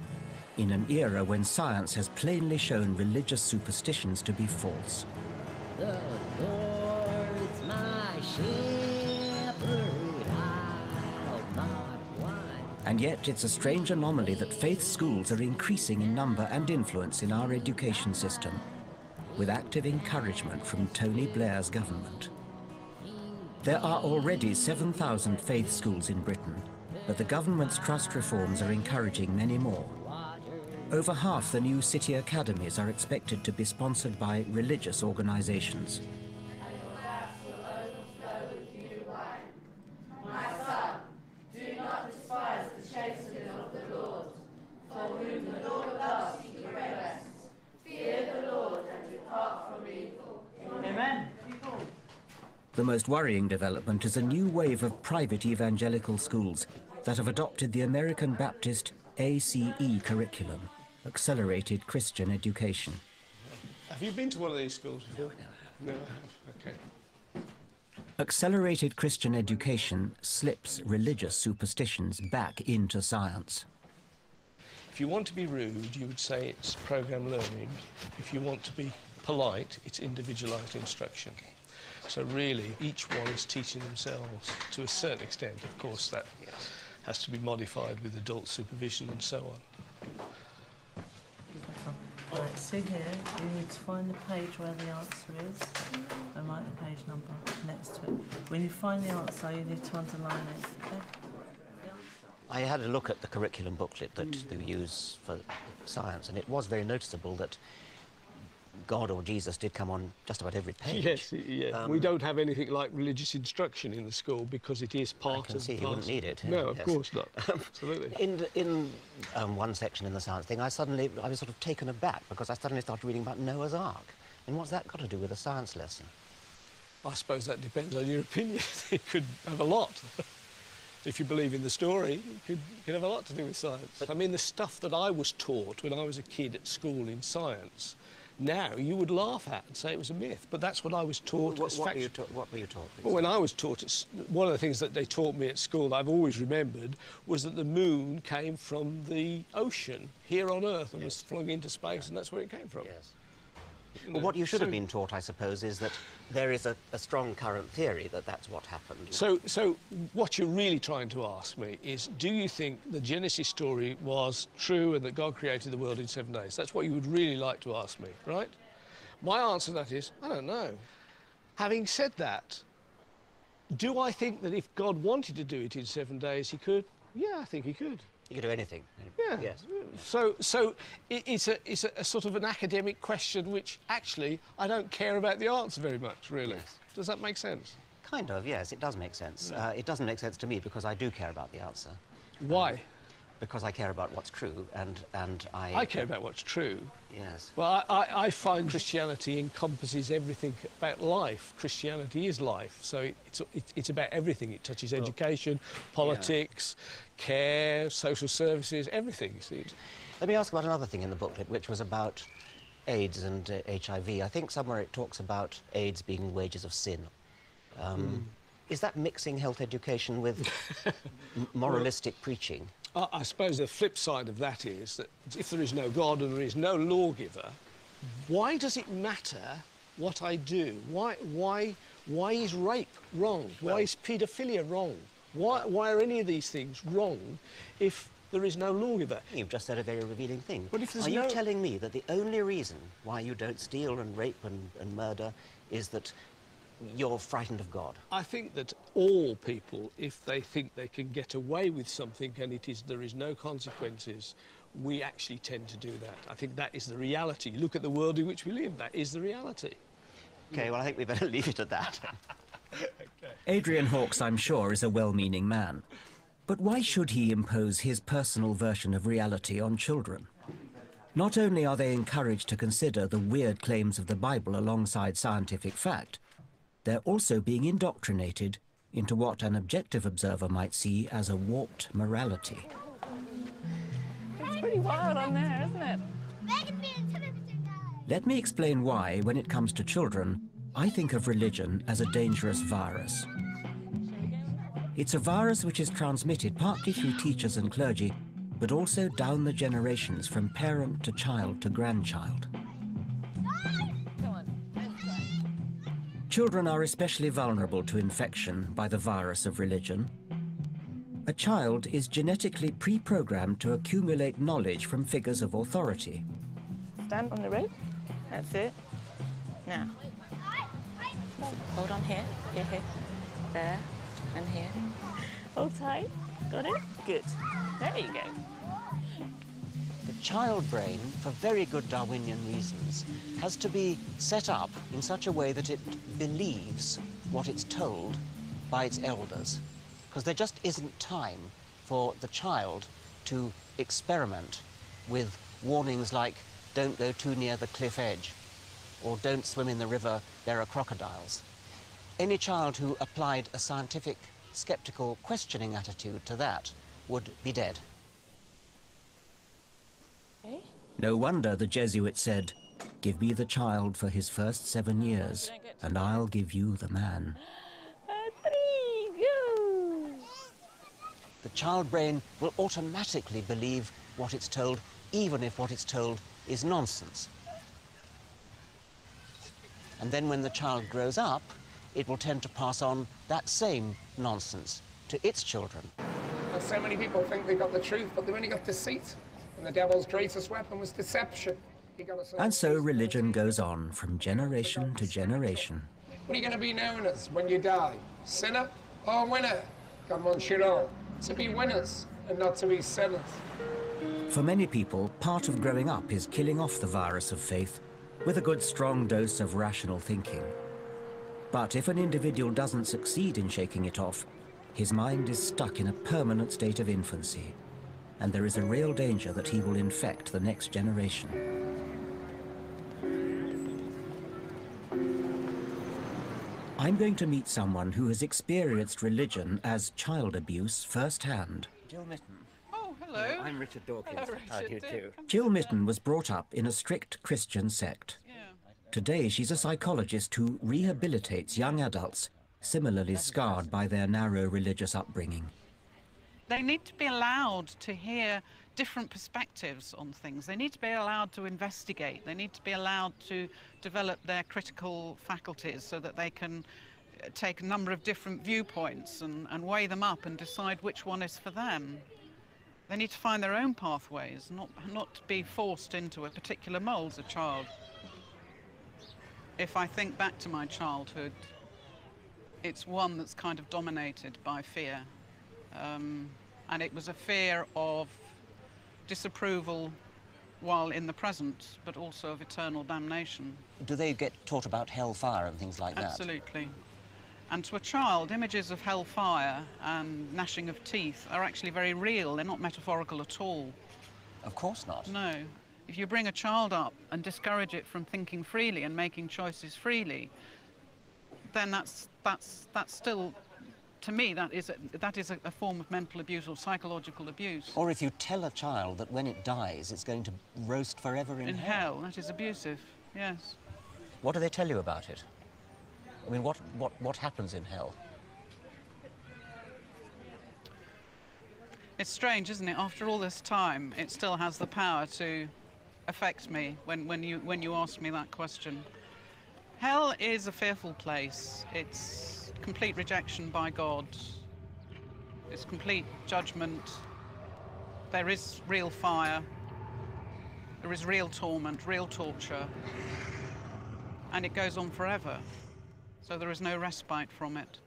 Speaker 2: in an era when science has plainly shown religious superstitions to be false.
Speaker 18: The Lord's my shepherd, I'll not want.
Speaker 2: And yet, it's a strange anomaly that faith schools are increasing in number and influence in our education system, with active encouragement from Tony Blair's government. There are already 7,000 faith schools in Britain, but the government's trust reforms are encouraging many more. Over half the new city academies are expected to be sponsored by religious organizations.
Speaker 19: My son, do not despise the chastening of the Lord, for whom the Lord loves he corrects. Fear the Lord and depart from evil. Amen.
Speaker 2: The most worrying development is a new wave of private evangelical schools that have adopted the American Baptist ACE curriculum, Accelerated Christian Education.
Speaker 16: Have you been to one of these schools before? No. Okay.
Speaker 2: Accelerated Christian Education slips religious superstitions back into science.
Speaker 16: If you want to be rude, you would say it's program learning. If you want to be polite, it's individualized instruction. So really, each one is teaching themselves to a certain extent. Of course, that has to be modified with adult supervision and so on.
Speaker 20: Right, here, you need to find the page where the answer is and write the page number next to it. When you find the answer, you need to underline it, okay?
Speaker 17: I had a look at the curriculum booklet that they use for science, and it was very noticeable that
Speaker 2: God or Jesus did come on just about every page.
Speaker 16: Yes.
Speaker 2: Um,
Speaker 16: we don't have anything like religious instruction in the school because it is part I
Speaker 2: can
Speaker 16: of
Speaker 2: see
Speaker 16: part-
Speaker 2: wouldn't need it.
Speaker 16: No, of
Speaker 2: yes.
Speaker 16: course not. Absolutely.
Speaker 2: In in um, one section in the science thing, I suddenly I was sort of taken aback because I suddenly started reading about Noah's Ark, and what's that got to do with a science lesson?
Speaker 16: I suppose that depends on your opinion. it could have a lot. if you believe in the story, it could, it could have a lot to do with science. I mean, the stuff that I was taught when I was a kid at school in science, now you would laugh at and say it was a myth. But that's what I was taught
Speaker 2: What, what, were you ta- what were you taught?
Speaker 16: Well, when I was taught, one of the things that they taught me at school that I've always remembered was that the moon came from the ocean here on Earth and was flung into space, and that's where it came from.
Speaker 2: Yes. What you should have been taught, I suppose, is that there is a, a strong current theory that that's what happened.
Speaker 16: So, so what you're really trying to ask me is, do you think the Genesis story was true and that God created the world in seven days? That's what you would really like to ask me, right? My answer to that is, I don't know. Having said that, do I think that if God wanted to do it in seven days, he could? Yeah, I think he could.
Speaker 2: You could do anything.
Speaker 16: Yeah.
Speaker 2: Yes.
Speaker 16: So, so it's, a, it's a, sort of an academic question which actually I don't care about the answer very much, really. Does that make sense?
Speaker 2: Kind of, yes, it does make sense. Uh, it doesn't make sense to me because I do care about the answer.
Speaker 16: Why?
Speaker 2: Because I care about what's true, and and I.
Speaker 16: I care about what's true.
Speaker 2: Yes.
Speaker 16: Well, I, I, I find Christianity encompasses everything about life. Christianity is life, so it, it's, it, it's about everything. It touches education, politics, care, social services, everything, you see.
Speaker 2: Let me ask about another thing in the booklet, which was about AIDS and uh, HIV. I think somewhere it talks about AIDS being wages of sin. Um, Is that mixing health education with m- moralistic preaching?
Speaker 16: I, I suppose the flip side of that is that if there is no God and there is no lawgiver, why does it matter what I do? Why, why, why is rape wrong? Why is paedophilia wrong? Why, why are any of these things wrong if there is no lawgiver?
Speaker 2: You've just said a very revealing thing.
Speaker 16: But if there's
Speaker 2: Are you telling me that the only reason why you don't steal and rape and, and murder is that you're frightened of God?
Speaker 16: I think that all people, if they think they can get away with something and it is there is no consequences, we actually tend to do that. I think that is the reality. Look at the world in which we live. That is the reality.
Speaker 2: Okay, well, I think we better leave it at that.
Speaker 21: Adrian Hawkes, I'm sure, is a well-meaning man. But why should he impose his personal version of reality on children? Not only are they encouraged to consider the weird claims of the Bible alongside scientific fact, they're also being indoctrinated into what an objective observer might see as a warped morality.
Speaker 22: It's pretty wild on there, isn't it?
Speaker 21: Let me explain why, when it comes to children, I think of religion as a dangerous virus. It's a virus which is transmitted partly through teachers and clergy, but also down the generations from parent to child to grandchild. Children are especially vulnerable to infection by the virus of religion. A child is genetically pre-programmed to accumulate knowledge from figures of authority.
Speaker 22: Stand on the rope. That's it. Now. Hold on here, here, here, there, and here. Hold tight. Got it? Good. There you go.
Speaker 2: Child brain, for very good Darwinian reasons, has to be set up in such a way that it believes what it's told by its elders. Because there just isn't time for the child to experiment with warnings like, don't go too near the cliff edge, or don't swim in the river, there are crocodiles. Any child who applied a scientific, skeptical, questioning attitude to that would be dead. Eh?
Speaker 21: No wonder the Jesuit said, Give me the child for his first seven years, and I'll give you the man.
Speaker 22: Three, go!
Speaker 2: The child brain will automatically believe what it's told, even if what it's told is nonsense. And then when the child grows up, it will tend to pass on that same nonsense to its children.
Speaker 23: So many people think they've got the truth, but they've only got deceit. And the devil's greatest weapon was deception. He got us
Speaker 21: And so religion goes on from generation to generation.
Speaker 23: What are you going to be known as when you die? Sinner or winner? Wants you all to be winners and not to be sinners.
Speaker 21: For many people, part of growing up is killing off the virus of faith
Speaker 2: with a good strong dose of rational thinking. But if an individual doesn't succeed in shaking it off, his mind is stuck in a permanent state of infancy, and there is a real danger that he will infect the next generation. I'm going to meet someone who has experienced religion as child abuse firsthand.
Speaker 24: Jill Mytton.
Speaker 25: Oh, hello.
Speaker 24: I'm Richard Dawkins.
Speaker 25: Hello,
Speaker 24: How do you
Speaker 25: Richard.
Speaker 24: do?
Speaker 2: Jill Mytton was brought up in a strict Christian sect. Today, she's a psychologist who rehabilitates young adults similarly scarred by their narrow religious upbringing.
Speaker 25: They need to be allowed to hear different perspectives on things. They need to be allowed to investigate. They need to be allowed to develop their critical faculties so that they can uh, take a number of different viewpoints and, and weigh them up and decide which one is for them. They need to find their own pathways, not, not be forced into a particular mould as a child. If I think back to my childhood, it's one that's kind of dominated by fear. Um, and it was a fear of disapproval while in the present, but also of eternal damnation.
Speaker 24: Do they get taught about hellfire and things like that?
Speaker 25: Absolutely. And to a child, images of hellfire and gnashing of teeth are actually very real. They're not metaphorical at all.
Speaker 24: Of course not.
Speaker 25: No. If you bring a child up and discourage it from thinking freely and making choices freely, then that's that's that's still, to me, that is a, that is a, a form of mental abuse or psychological abuse.
Speaker 24: Or if you tell a child that when it dies, it's going to roast forever in,
Speaker 25: In hell, that is abusive. Yes.
Speaker 24: What do they tell you about it? I mean, what, what, what happens in hell?
Speaker 25: It's strange, isn't it? After all this time, it still has the power to affect me when, when, you, when you ask me that question. Hell is a fearful place. It's complete rejection by God. It's complete judgment. There is real fire. There is real torment, real torture. And it goes on forever. So there is no respite from it.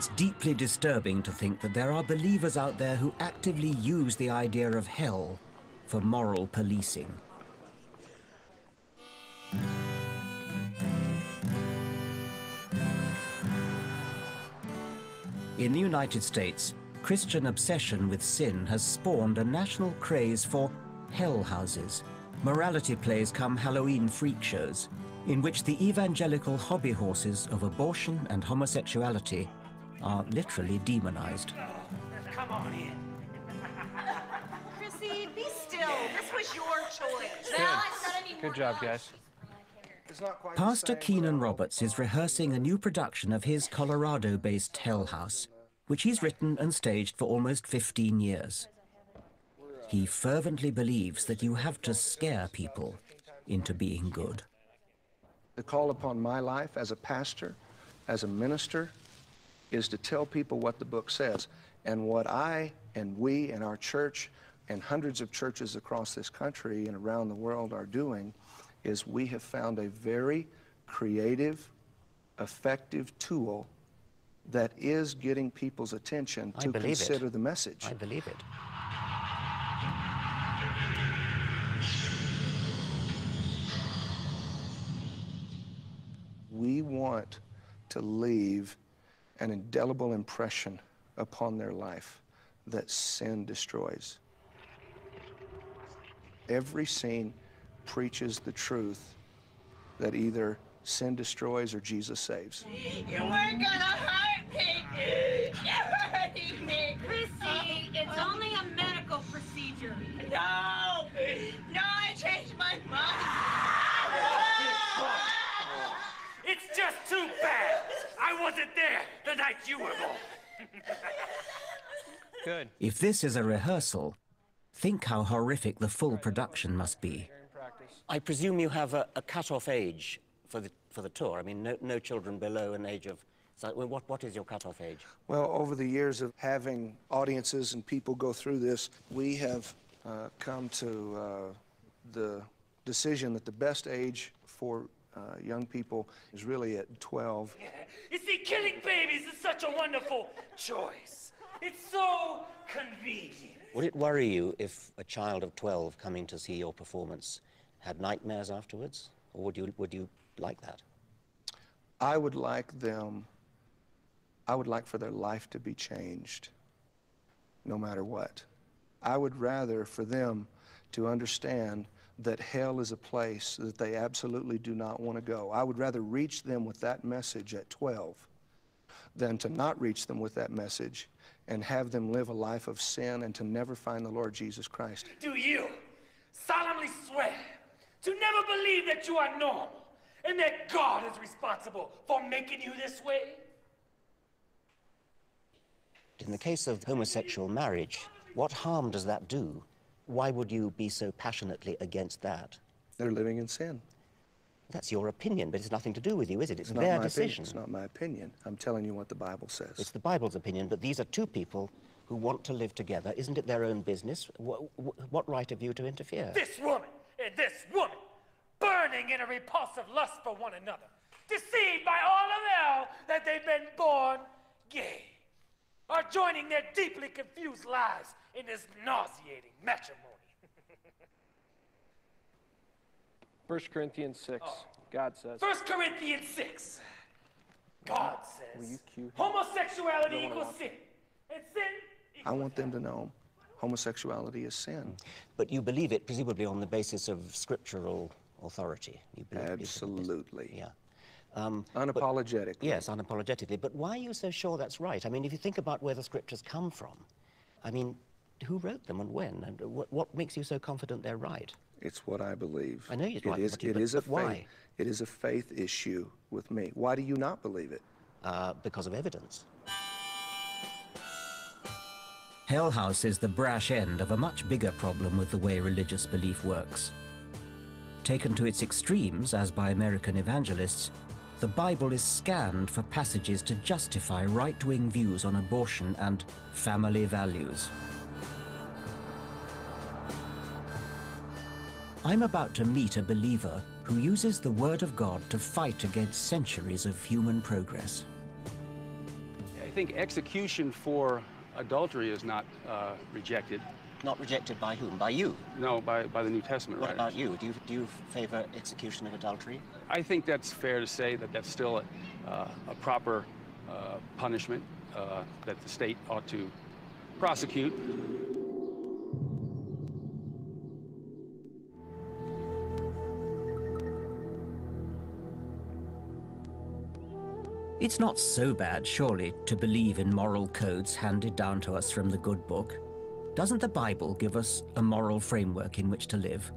Speaker 2: It's deeply disturbing to think that there are believers out there who actively use the idea of hell for moral policing. In the United States, Christian obsession with sin has spawned a national craze for hell houses, morality plays come Halloween freak shows, in which the evangelical hobby horses of abortion and homosexuality are literally demonized.
Speaker 26: Come on in.
Speaker 19: Chrissy, be still. This was your choice.
Speaker 26: Good.
Speaker 19: Now I've got any
Speaker 26: Good job, guys.
Speaker 2: Pastor Keenan Roberts is rehearsing a new production of his Colorado based Hell House, which he's written and staged for almost 15 years. He fervently believes that you have to scare people into being good.
Speaker 14: The call upon my life as a pastor, as a minister, is to tell people what the book says. And what I and we and our church and hundreds of churches across this country and around the world are doing is we have found a very creative, effective tool that is getting people's attention to
Speaker 24: believe it.
Speaker 14: consider the message.
Speaker 24: I believe it.
Speaker 14: We want to leave an indelible impression upon their life that sin destroys. Every scene preaches the truth that either sin destroys or Jesus saves.
Speaker 19: You weren't gonna hurt me. You're hurting me. Chrissy, it's only a medical procedure. No. No, I changed my mind.
Speaker 26: It's just too bad. I wasn't there the night you were born.
Speaker 24: Good.
Speaker 2: If this is a rehearsal, think how horrific the full production must be.
Speaker 24: I presume you have a, a cut-off age for the, for the tour. I mean, no, no children below an age of
Speaker 2: So well, what, what is your cut-off age?
Speaker 14: Well, over the years of having audiences and people go through this, we have uh, come to uh, the decision that the best age for uh, young people is really at 12.
Speaker 26: You see, killing babies is such a wonderful choice. It's so convenient.
Speaker 2: Would it worry you if a child of 12 coming to see your performance had nightmares afterwards? Or would you, would you like that?
Speaker 14: I would like them, I would like for their life to be changed, no matter what. I would rather for them to understand that hell is a place that they absolutely do not want to go. I would rather reach them with that message at 12 than to not reach them with that message and have them live a life of sin and to never find the Lord Jesus Christ.
Speaker 26: Do you solemnly swear to never believe that you are normal and that God is responsible for making you this way?
Speaker 2: In the case of homosexual marriage, what harm does that do? Why would you be so passionately against that?
Speaker 14: They're living in sin.
Speaker 2: That's your opinion, but it's nothing to do with you, is it? It's,
Speaker 14: It's
Speaker 2: their
Speaker 14: my opinion.
Speaker 2: decision.
Speaker 14: It's not my opinion. I'm telling you what the Bible says.
Speaker 2: It's the Bible's opinion, but these are two people who want to live together. Isn't it their own business? What, what right have you to interfere?
Speaker 26: This woman and this woman, burning in a repulsive lust for one another, deceived by all of hell that they've been born gay, are joining their deeply confused lives in this nauseating matrimony.
Speaker 27: 1 Corinthians 6, God says.
Speaker 26: 1 Corinthians 6. God
Speaker 27: Will
Speaker 26: says
Speaker 27: you cue him?
Speaker 26: homosexuality
Speaker 27: You
Speaker 26: equals sin, and sin
Speaker 14: I want them to know homosexuality is sin.
Speaker 2: But you believe it presumably on the basis of scriptural authority. You believe it-
Speaker 14: Absolutely.
Speaker 2: Yeah. Um, but-
Speaker 14: Unapologetically.
Speaker 2: yes, unapologetically. But why are you so sure that's right? I mean, if you think about where the scriptures come from, I mean, who wrote them and when? And what, what makes you so confident they're right?
Speaker 14: It's what I believe.
Speaker 2: I know you're
Speaker 14: It
Speaker 2: right,
Speaker 14: is,
Speaker 2: but you-
Speaker 14: it
Speaker 2: but-
Speaker 14: is a
Speaker 2: but why?
Speaker 14: faith. It is a faith issue with me. Why do you not believe it?
Speaker 2: Uh, because of evidence.
Speaker 21: Hell House is the brash end of a much bigger problem with the way religious belief works. Taken to its extremes, as by American evangelists, the Bible is scanned for passages to justify right-wing views on abortion and family values. I'm about to meet a believer who uses the Word of God to fight against centuries of human progress.
Speaker 28: I think execution for adultery is not uh, rejected.
Speaker 2: Not rejected by whom? By you?
Speaker 28: No, by, by the New Testament
Speaker 2: What
Speaker 28: writers.
Speaker 2: about you? Do you, do you favor execution of adultery?
Speaker 28: I think that's fair to say that that's still a, uh, a proper uh, punishment uh, that the state ought to prosecute.
Speaker 21: It's not so bad, surely, to believe in moral codes handed down to us from the good book. Doesn't the Bible give us a moral framework in which to live?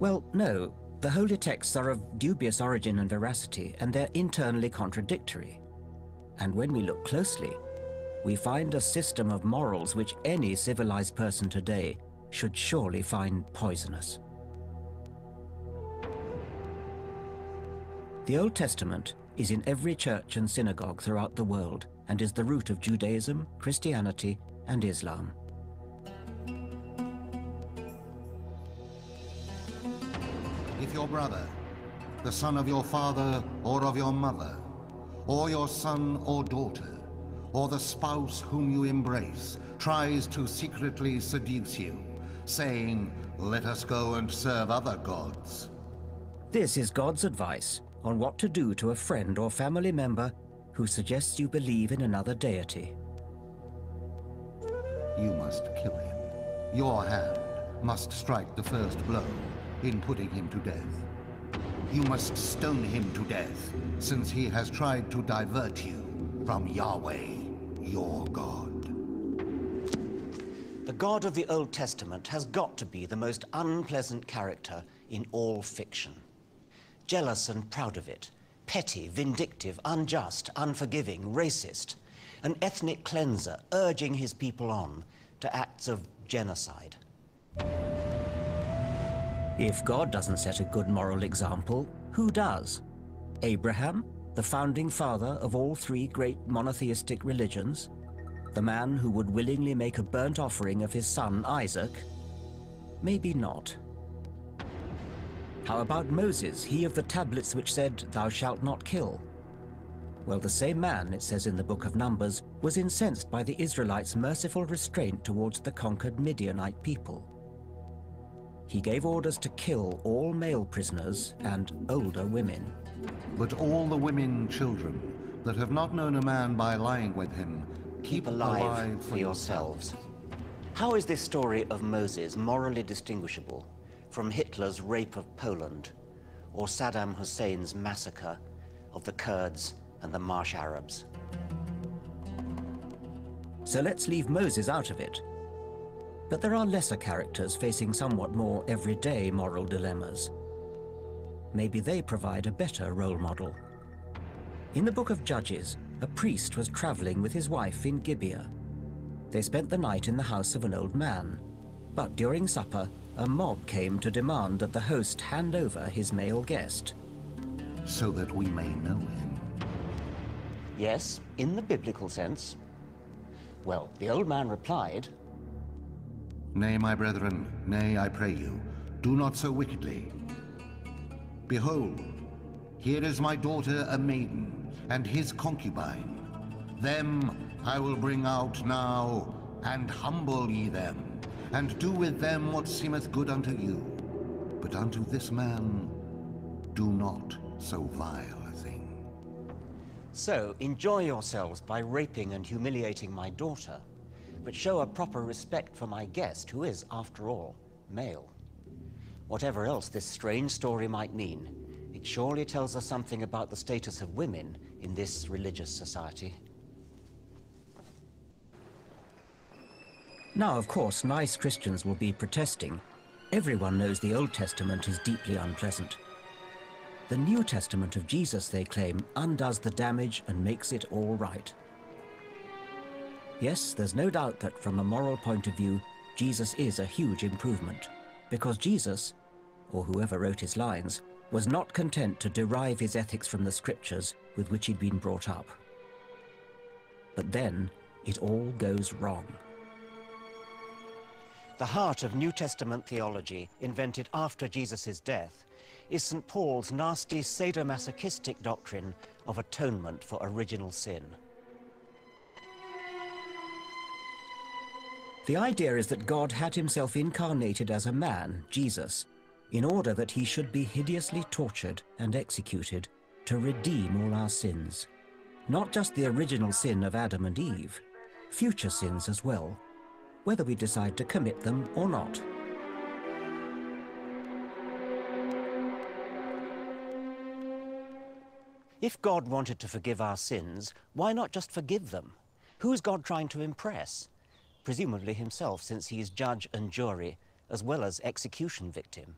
Speaker 21: Well, no. The holy texts are of dubious origin and veracity, and they're internally contradictory. And when we look closely, we find a system of morals which any civilized person today should surely find poisonous. The Old Testament is in every church and synagogue throughout the world and is the root of Judaism, Christianity, and Islam.
Speaker 15: If your brother, the son of your father or of your mother, or your son or daughter, or the spouse whom you embrace, tries to secretly seduce you, saying, Let us go and serve other gods,
Speaker 21: This is God's advice on what to do to a friend or family member who suggests you believe in another deity.
Speaker 15: you must kill him. Your hand must strike the first blow in putting him to death. You must stone him to death, since he has tried to divert you from Yahweh, your God.
Speaker 2: The God of the Old Testament has got to be the most unpleasant character in all fiction. Jealous and proud of it, petty, vindictive, unjust, unforgiving, racist, an ethnic cleanser urging his people on to acts of genocide.
Speaker 21: If God doesn't set a good moral example, who does? Abraham?
Speaker 2: the founding father of all three great monotheistic religions, the man who would willingly make a burnt offering of his son Isaac? Maybe not. How about Moses, he of the tablets which said, Thou shalt not kill? Well, the same man, it says in the book of Numbers, was incensed by the Israelites' merciful restraint towards the conquered Midianite people. He gave orders to kill all male prisoners and older women.
Speaker 15: But all the women children that have not known a man by lying with him, keep
Speaker 29: alive,
Speaker 15: alive
Speaker 29: for yourselves. How is this story of Moses morally distinguishable from Hitler's rape of Poland or Saddam Hussein's massacre of the Kurds and the Marsh Arabs?
Speaker 2: So let's leave Moses out of it. But there are lesser characters facing somewhat more everyday moral dilemmas. Maybe they provide a better role model. In the book of Judges, a priest was traveling with his wife in Gibeah. They spent the night in the house of an old man. But during supper, a mob came to demand that the host hand over his male guest.
Speaker 15: So that we may know him.
Speaker 29: Yes, in the biblical sense. Well, the old man replied,
Speaker 15: Nay, my brethren, nay, I pray you, do not so wickedly. Behold, here is my daughter a maiden, and his concubine. Them I will bring out now, and humble ye them, and do with them what seemeth good unto you. But unto this man do not so vile a thing.
Speaker 29: So, enjoy yourselves by raping and humiliating my daughter, but show a proper respect for my guest, who is, after all, male. Whatever else this strange story might mean, it surely tells us something about the status of women in this religious society.
Speaker 2: Now, of course, nice Christians will be protesting. Everyone knows the Old Testament is deeply unpleasant. The New Testament of Jesus, they claim, undoes the damage and makes it all right. Yes, there's no doubt that from a moral point of view, Jesus is a huge improvement. Because Jesus, or whoever wrote his lines, was not content to derive his ethics from the scriptures with which he'd been brought up. But then, it all goes wrong.
Speaker 29: The heart of New Testament theology, invented after Jesus' death, is St. Paul's nasty sadomasochistic doctrine of atonement for original sin.
Speaker 2: The idea is that God had himself incarnated as a man, Jesus, in order that he should be hideously tortured and executed to redeem all our sins. Not just the original sin of Adam and Eve, future sins as well, whether we decide to commit them or not.
Speaker 29: If God wanted to forgive our sins, why not just forgive them? Who's God trying to impress? Presumably himself, since he is judge and jury, as well as execution victim.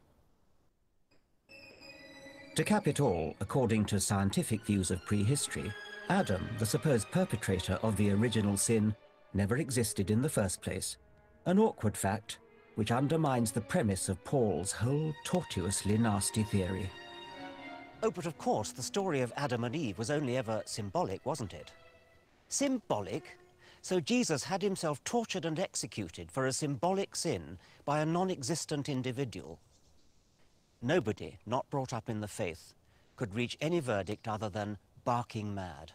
Speaker 2: To cap it all, according to scientific views of prehistory, Adam, the supposed perpetrator of the original sin, never existed in the first place. An awkward fact, which undermines the premise of Paul's whole tortuously nasty theory.
Speaker 29: Oh, but of course, the story of Adam and Eve was only ever symbolic, wasn't it? Symbolic? So Jesus had himself tortured and executed for a symbolic sin by a non-existent individual. Nobody not brought up in the faith could reach any verdict other than barking mad.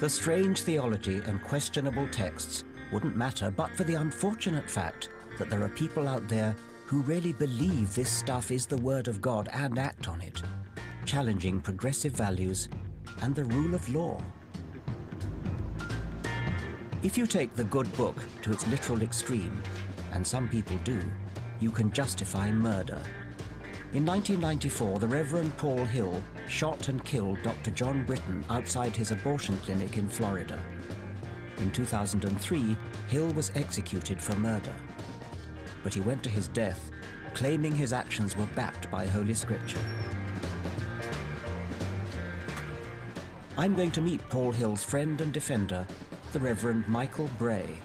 Speaker 2: The strange theology and questionable texts wouldn't matter but for the unfortunate fact that there are people out there who really believe this stuff is the Word of God and act on it, challenging progressive values and the rule of law. If you take the good book to its literal extreme, and some people do, you can justify murder. In 1994, the Reverend Paul Hill shot and killed Dr. John Britton outside his abortion clinic in Florida. In 2003, Hill was executed for murder. But he went to his death claiming his actions were backed by Holy Scripture. I'm going to meet Paul Hill's friend and defender, the Reverend Michael Bray.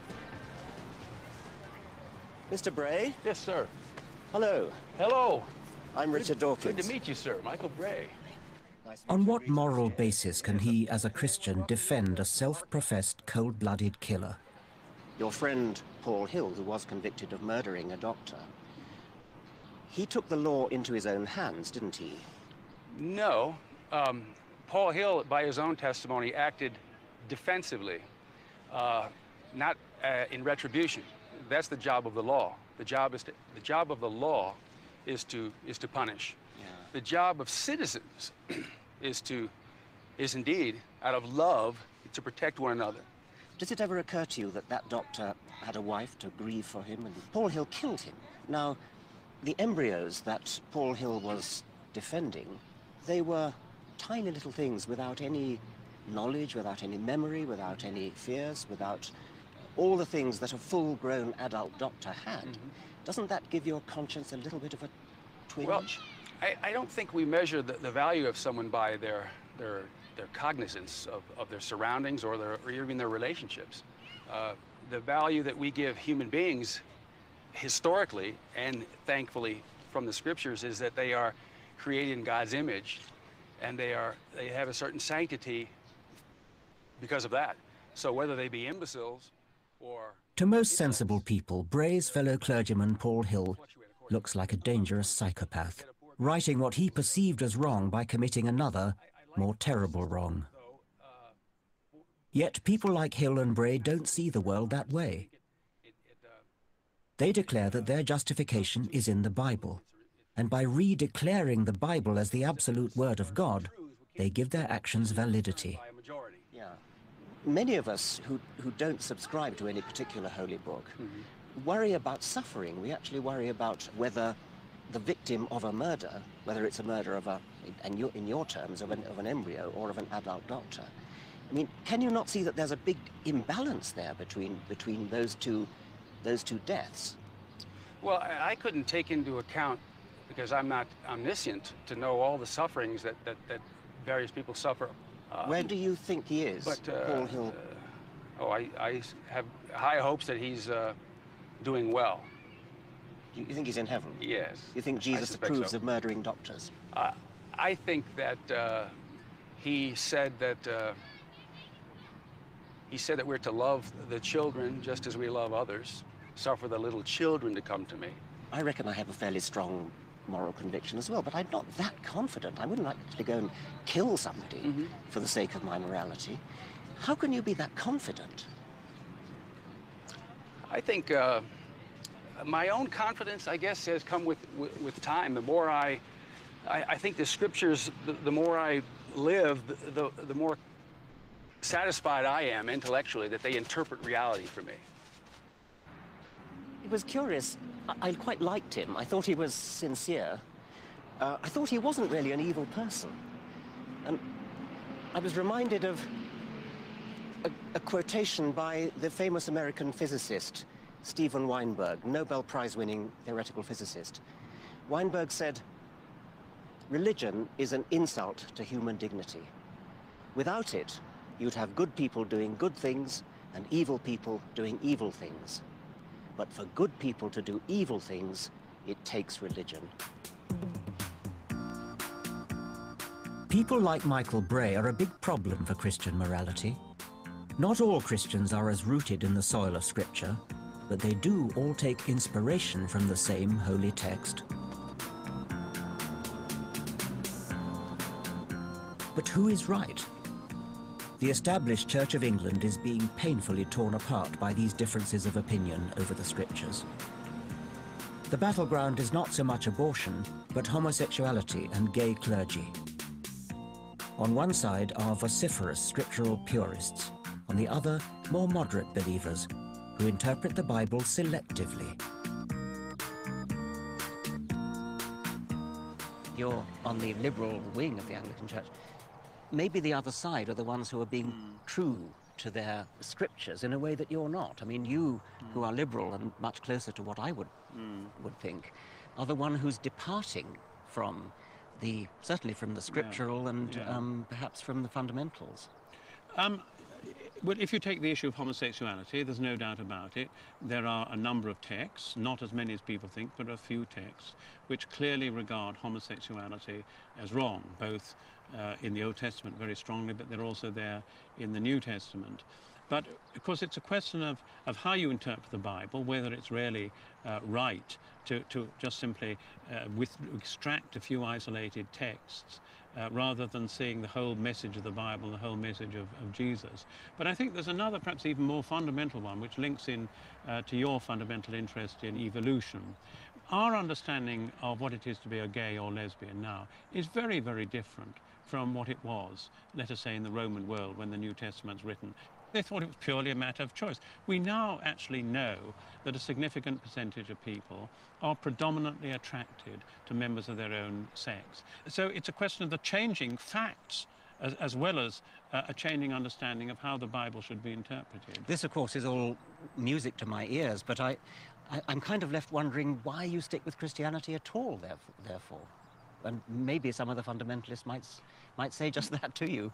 Speaker 29: Mr. Bray?
Speaker 28: Yes, sir.
Speaker 29: Hello.
Speaker 28: Hello.
Speaker 2: I'm Richard Dawkins.
Speaker 28: Good to meet you, sir. Michael Bray.
Speaker 21: On what moral basis can he, as a Christian, defend a self-professed cold-blooded killer?
Speaker 2: Your friend Paul Hill, who was convicted of murdering a doctor, he took the law into his own hands, didn't he?
Speaker 28: No. Um, Paul Hill, by his own testimony, acted defensively, uh, not uh, in retribution. That's the job of the law. The job is to, the job of the law is to is to punish. The job of citizens is to is indeed out of love to protect one another.
Speaker 2: Does it ever occur to you that that doctor had a wife to grieve for him and Paul Hill killed him? Now, the embryos that Paul Hill was defending, they were tiny little things without any knowledge, without any memory, without any fears, without all the things that a full-grown adult doctor had. Mm-hmm. Doesn't that give your conscience a little bit of a twinge?
Speaker 28: Well, I, I don't think we measure the, the value of someone by their their their cognizance of, of their surroundings or their or even their relationships. Uh, the value that we give human beings historically and thankfully from the scriptures is that they are created in God's image and they are they have a certain sanctity because of that. So whether they be imbeciles or
Speaker 21: To most sensible people, Bray's fellow clergyman Paul Hill looks like a dangerous psychopath, righting what he perceived as wrong by committing another, more terrible wrong. Yet people like Hill and Bray don't see the world that way. They declare that their justification is in the Bible, and by re-declaring the Bible as the absolute word of God, they give their actions validity.
Speaker 2: Many of us who, who don't subscribe to any particular holy book mm-hmm. worry about suffering. We actually worry about whether the victim of a murder, whether it's a murder of a, in your, in your terms, of an, of an embryo or of an adult doctor. I mean, can you not see that there's a big imbalance there between, between those, two, those two deaths?
Speaker 28: Well, I I couldn't take into account, because I'm not omniscient, to know all the sufferings that, that, that various people suffer. Uh,
Speaker 2: Where do you think he is,
Speaker 28: but, uh,
Speaker 2: Paul Hill?
Speaker 28: Oh, I, I have high hopes that he's uh, doing well.
Speaker 2: You, you think he's in heaven?
Speaker 28: Yes.
Speaker 2: You think Jesus approves
Speaker 28: so.
Speaker 2: of murdering doctors?
Speaker 28: Uh, I think that uh, he said that uh, he said that we're to love the children just as we love others. Suffer the little children to come to me.
Speaker 2: I reckon I have a fairly strong moral conviction as well, but I'm not that confident. I wouldn't like to go and kill somebody
Speaker 28: Mm-hmm.
Speaker 2: for the sake of my morality. How can you be that confident?
Speaker 28: I think uh, my own confidence, I guess, has come with, with, with time. The more I, I, I think the scriptures, the, the more I live, the, the, the more satisfied I am intellectually that they interpret reality for me.
Speaker 2: It was curious. I, I quite liked him. I thought he was sincere. Uh, I thought he wasn't really an evil person. And I was reminded of a, a quotation by the famous American physicist, Steven Weinberg, Nobel Prize-winning theoretical physicist. Weinberg said, religion is an insult to human dignity. Without it, you'd have good people doing good things and evil people doing evil things. But for good people to do evil things, it takes religion.
Speaker 21: People like Michael Bray are a big problem for Christian morality. Not all Christians are as rooted in the soil of Scripture, but they do all take inspiration from the same holy text. But who is right? The established Church of England is being painfully torn apart by these differences of opinion over the Scriptures. The battleground is not so much abortion, but homosexuality and gay clergy. On one side are vociferous scriptural purists, on the other, more moderate believers who interpret the Bible selectively.
Speaker 2: You're on the liberal wing of the Anglican Church. Maybe the other side are the ones who are being true to their scriptures in a way that you're not. I mean, you, who are liberal and much closer to what I would would think, are the one who's departing from the certainly from the scriptural and
Speaker 30: yeah.
Speaker 2: um, perhaps from the fundamentals.
Speaker 30: Um, Well, if you take the issue of homosexuality, there's no doubt about it. There are a number of texts, not as many as people think, but a few texts, which clearly regard homosexuality as wrong, both uh, in the Old Testament very strongly, but they're also there in the New Testament. But of course, it's a question of, of how you interpret the Bible, whether it's really uh, right to, to just simply uh, with, extract a few isolated texts uh, rather than seeing the whole message of the Bible, the whole message of, of Jesus. But I think there's another, perhaps even more fundamental one, which links in uh, to your fundamental interest in evolution. Our understanding of what it is to be a gay or lesbian now is very, very different from what it was, let us say, in the Roman world when the New Testament's written. They thought it was purely a matter of choice. We now actually know that a significant percentage of people are predominantly attracted to members of their own sex. So it's a question of the changing facts as, as well as uh, a changing understanding of how the Bible should be interpreted.
Speaker 31: This, of course, is all music to my ears, but I, I, am kind of left wondering why you stick with Christianity at all, therefore. And maybe some of the fundamentalists might, might say just that to you.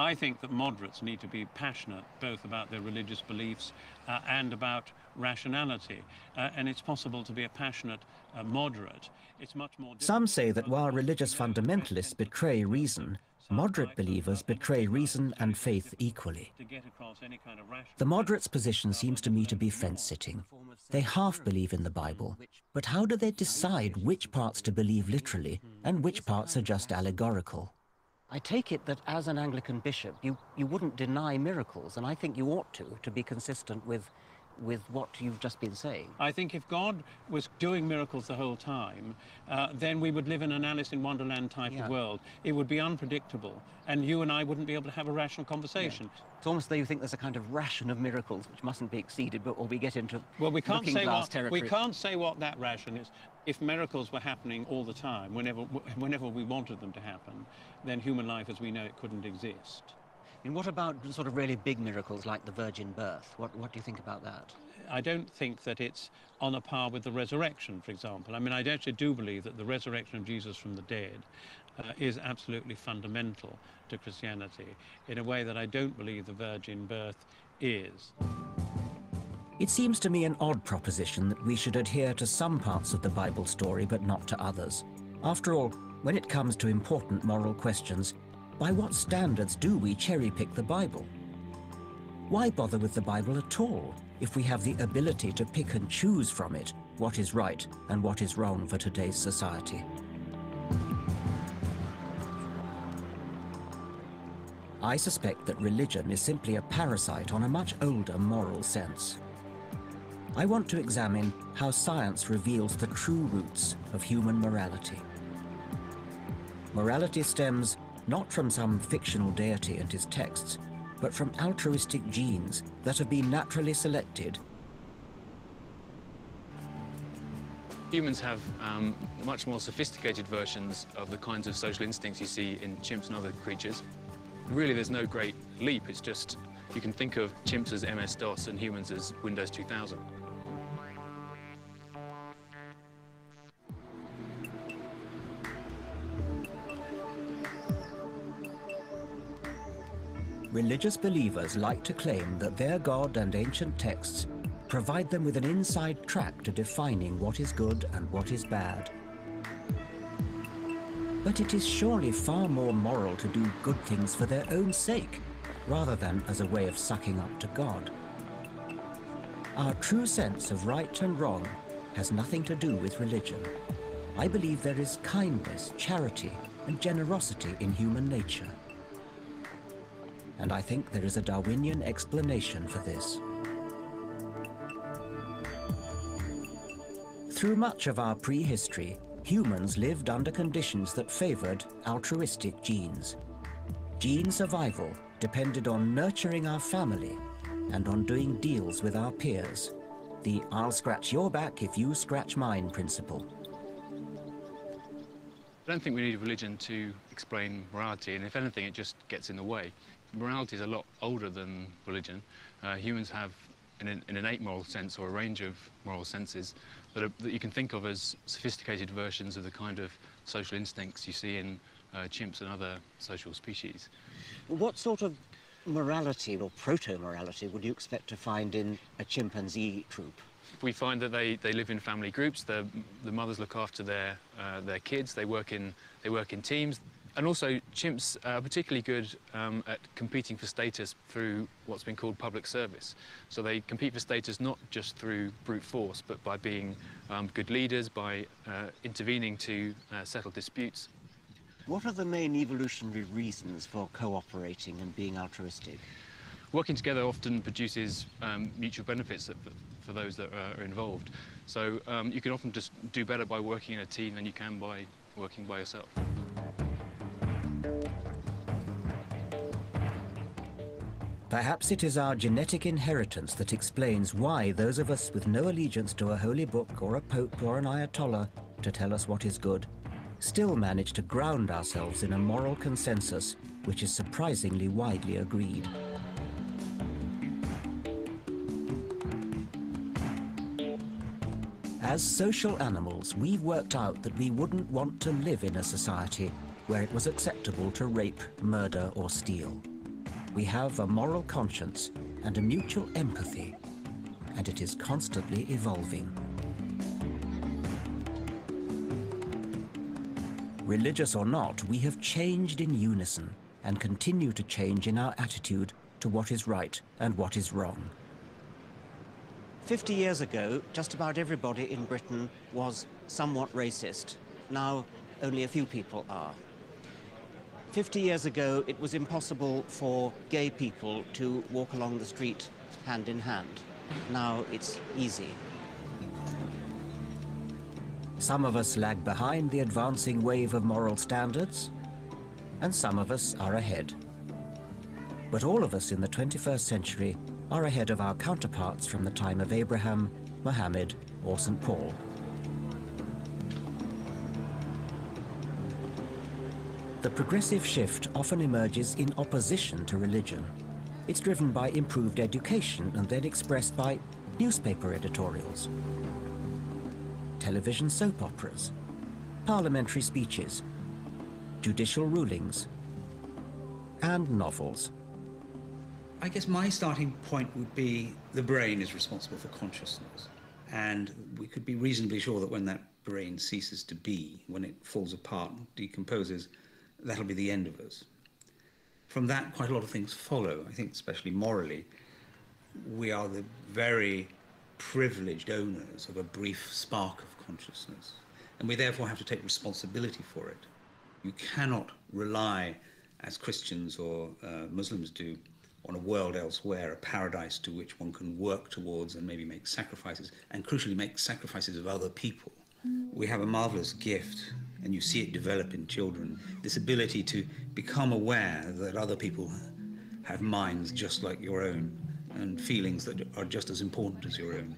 Speaker 30: I think that moderates need to be passionate both about their religious beliefs uh, and about rationality. Uh, and it's possible to be a passionate uh, moderate. It's much more.
Speaker 2: Some say that while religious fundamentalists betray reason, moderate believers betray reason and faith equally. The moderates' position seems to me to be fence sitting. They half believe in the Bible, but how do they decide which parts to believe literally and which parts are just allegorical?
Speaker 31: I take it that as an Anglican bishop, you, you wouldn't deny miracles, and I think you ought to, to be consistent with, with what you've just been saying.
Speaker 30: I think if God was doing miracles the whole time, uh, then we would live in an Alice in Wonderland type
Speaker 31: Yeah.
Speaker 30: of world. It would be unpredictable, and you and I wouldn't be able to have a rational conversation.
Speaker 31: It's almost though you think there's a kind of ration of miracles which mustn't be exceeded, but or we get into
Speaker 30: Well, we can't say what
Speaker 31: territory.
Speaker 30: we can't say what that ration is. If miracles were happening all the time, whenever whenever we wanted them to happen, then human life as we know it couldn't exist.
Speaker 31: And what about sort of really big miracles like the virgin birth? What what do you think about that?
Speaker 30: I don't think that it's on a par with the resurrection, for example. I mean, I actually do believe that the resurrection of Jesus from the dead uh, is absolutely fundamental to Christianity in a way that I don't believe the virgin birth is.
Speaker 2: It seems to me an odd proposition that we should adhere to some parts of the Bible story but not to others. After all, when it comes to important moral questions, by what standards do we cherry pick the Bible? Why bother with the Bible at all if we have the ability to pick and choose from it what is right and what is wrong for today's society? I suspect that religion is simply a parasite on a much older moral sense. I want to examine how science reveals the true roots of human morality. Morality stems not from some fictional deity and his texts, but from altruistic genes that have been naturally selected
Speaker 32: Humans have um, much more sophisticated versions of the kinds of social instincts you see in chimps and other creatures. Really, there's no great leap. It's just you can think of chimps as MS-DOS and humans as Windows 2000.
Speaker 2: Religious believers like to claim that their God and ancient texts provide them with an inside track to defining what is good and what is bad. But it is surely far more moral to do good things for their own sake, rather than as a way of sucking up to God. Our true sense of right and wrong has nothing to do with religion. I believe there is kindness, charity, and generosity in human nature. And I think there is a Darwinian explanation for this. Through much of our prehistory, humans lived under conditions that favored altruistic genes. Gene survival depended on nurturing our family and on doing deals with our peers. The I'll scratch your back if you scratch mine principle.
Speaker 32: I don't think we need religion to explain morality, and if anything, it just gets in the way. Morality is a lot older than religion. Uh, humans have an, an innate moral sense or a range of moral senses that, are, that you can think of as sophisticated versions of the kind of social instincts you see in uh, chimps and other social species.
Speaker 31: What sort of
Speaker 33: morality or proto-morality would you expect to find in a chimpanzee troop?
Speaker 32: We find that they, they live in family groups. The, the mothers look after their, uh, their kids. They work, in, they work in teams. And also, chimps are particularly good um, at competing for status through what's been called public service. So they compete for status not just through brute force, but by being um, good leaders, by uh, intervening to uh, settle disputes.
Speaker 33: What are the main evolutionary reasons for cooperating and being altruistic?
Speaker 32: Working together often produces um, mutual benefits for, for those that are involved. So um, you can often just do better by working in a team than you can by working by yourself.
Speaker 2: Perhaps it is our genetic inheritance that explains why those of us with no allegiance to a holy book or a pope or an ayatollah to tell us what is good still manage to ground ourselves in a moral consensus which is surprisingly widely agreed. As social animals, we've worked out that we wouldn't want to live in a society where it was acceptable to rape, murder or steal. We have a moral conscience and a mutual empathy, and it is constantly evolving. Religious or not, we have changed in unison and continue to change in our attitude to what is right and what is wrong.
Speaker 33: 50 years ago, just about everybody in Britain was somewhat racist. Now, only a few people are. 50 years ago, it was impossible for gay people to walk along the street hand in hand. Now it's easy.
Speaker 2: Some of us lag behind the advancing wave of moral standards, and some of us are ahead. But all of us in the 21st century are ahead of our counterparts from the time of Abraham, Mohammed, or St. Paul. The progressive shift often emerges in opposition to religion. It's driven by improved education and then expressed by newspaper editorials, television soap operas, parliamentary speeches, judicial rulings, and novels.
Speaker 34: I guess my starting point would be the brain is responsible for consciousness. And we could be reasonably sure that when that brain ceases to be, when it falls apart, and decomposes, that'll be the end of us. From that, quite a lot of things follow. I think, especially morally, we are the very privileged owners of a brief spark of consciousness, and we therefore have to take responsibility for it. You cannot rely, as Christians or uh, Muslims do, on a world elsewhere, a paradise to which one can work towards and maybe make sacrifices, and crucially make sacrifices of other people. We have a marvelous gift, and you see it develop in children this ability to become aware that other people have minds just like your own and feelings that are just as important as your own.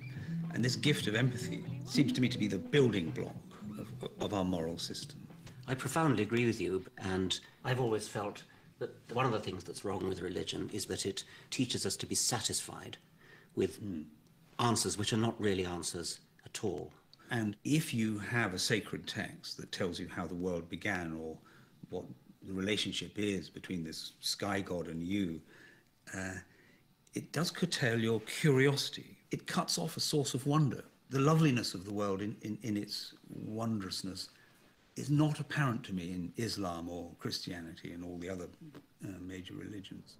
Speaker 34: And this gift of empathy seems to me to be the building block of, of our moral system.
Speaker 33: I profoundly agree with you, and I've always felt that one of the things that's wrong with religion is that it teaches us to be satisfied with hmm. answers which are not really answers at all.
Speaker 34: And if you have a sacred text that tells you how the world began or what the relationship is between this sky god and you, uh, it does curtail your curiosity. It cuts off a source of wonder. The loveliness of the world in, in, in its wondrousness is not apparent to me in Islam or Christianity and all the other uh, major religions.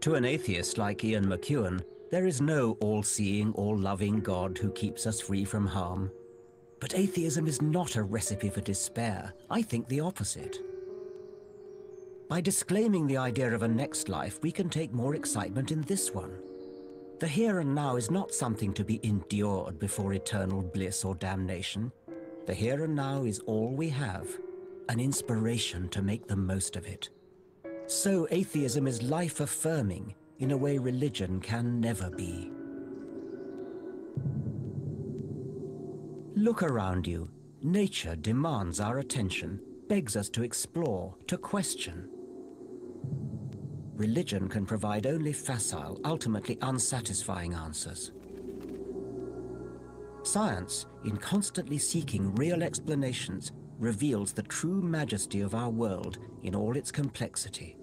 Speaker 2: To an atheist like Ian McEwan, there is no all-seeing, all-loving God who keeps us free from harm. But atheism is not a recipe for despair. I think the opposite. By disclaiming the idea of a next life, we can take more excitement in this one. The here and now is not something to be endured before eternal bliss or damnation. The here and now is all we have, an inspiration to make the most of it. So atheism is life-affirming in a way religion can never be. Look around you. Nature demands our attention, begs us to explore, to question. Religion can provide only facile, ultimately unsatisfying answers. Science, in constantly seeking real explanations,
Speaker 21: reveals the true majesty of our world in all its complexity.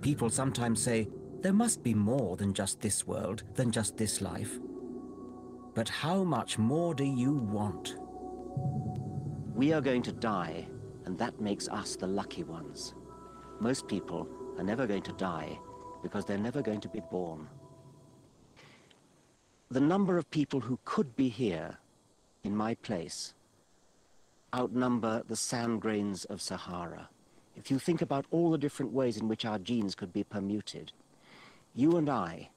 Speaker 21: People sometimes say, there must be more than just this world, than just this life. But how much more do you want?
Speaker 2: We are going to die, and that makes us the lucky ones. Most people are never going to die because they're never going to be born. The number of people who could be here, in my place, outnumber the sand grains of Sahara. If you think about all the different ways in which our genes could be permuted, you and I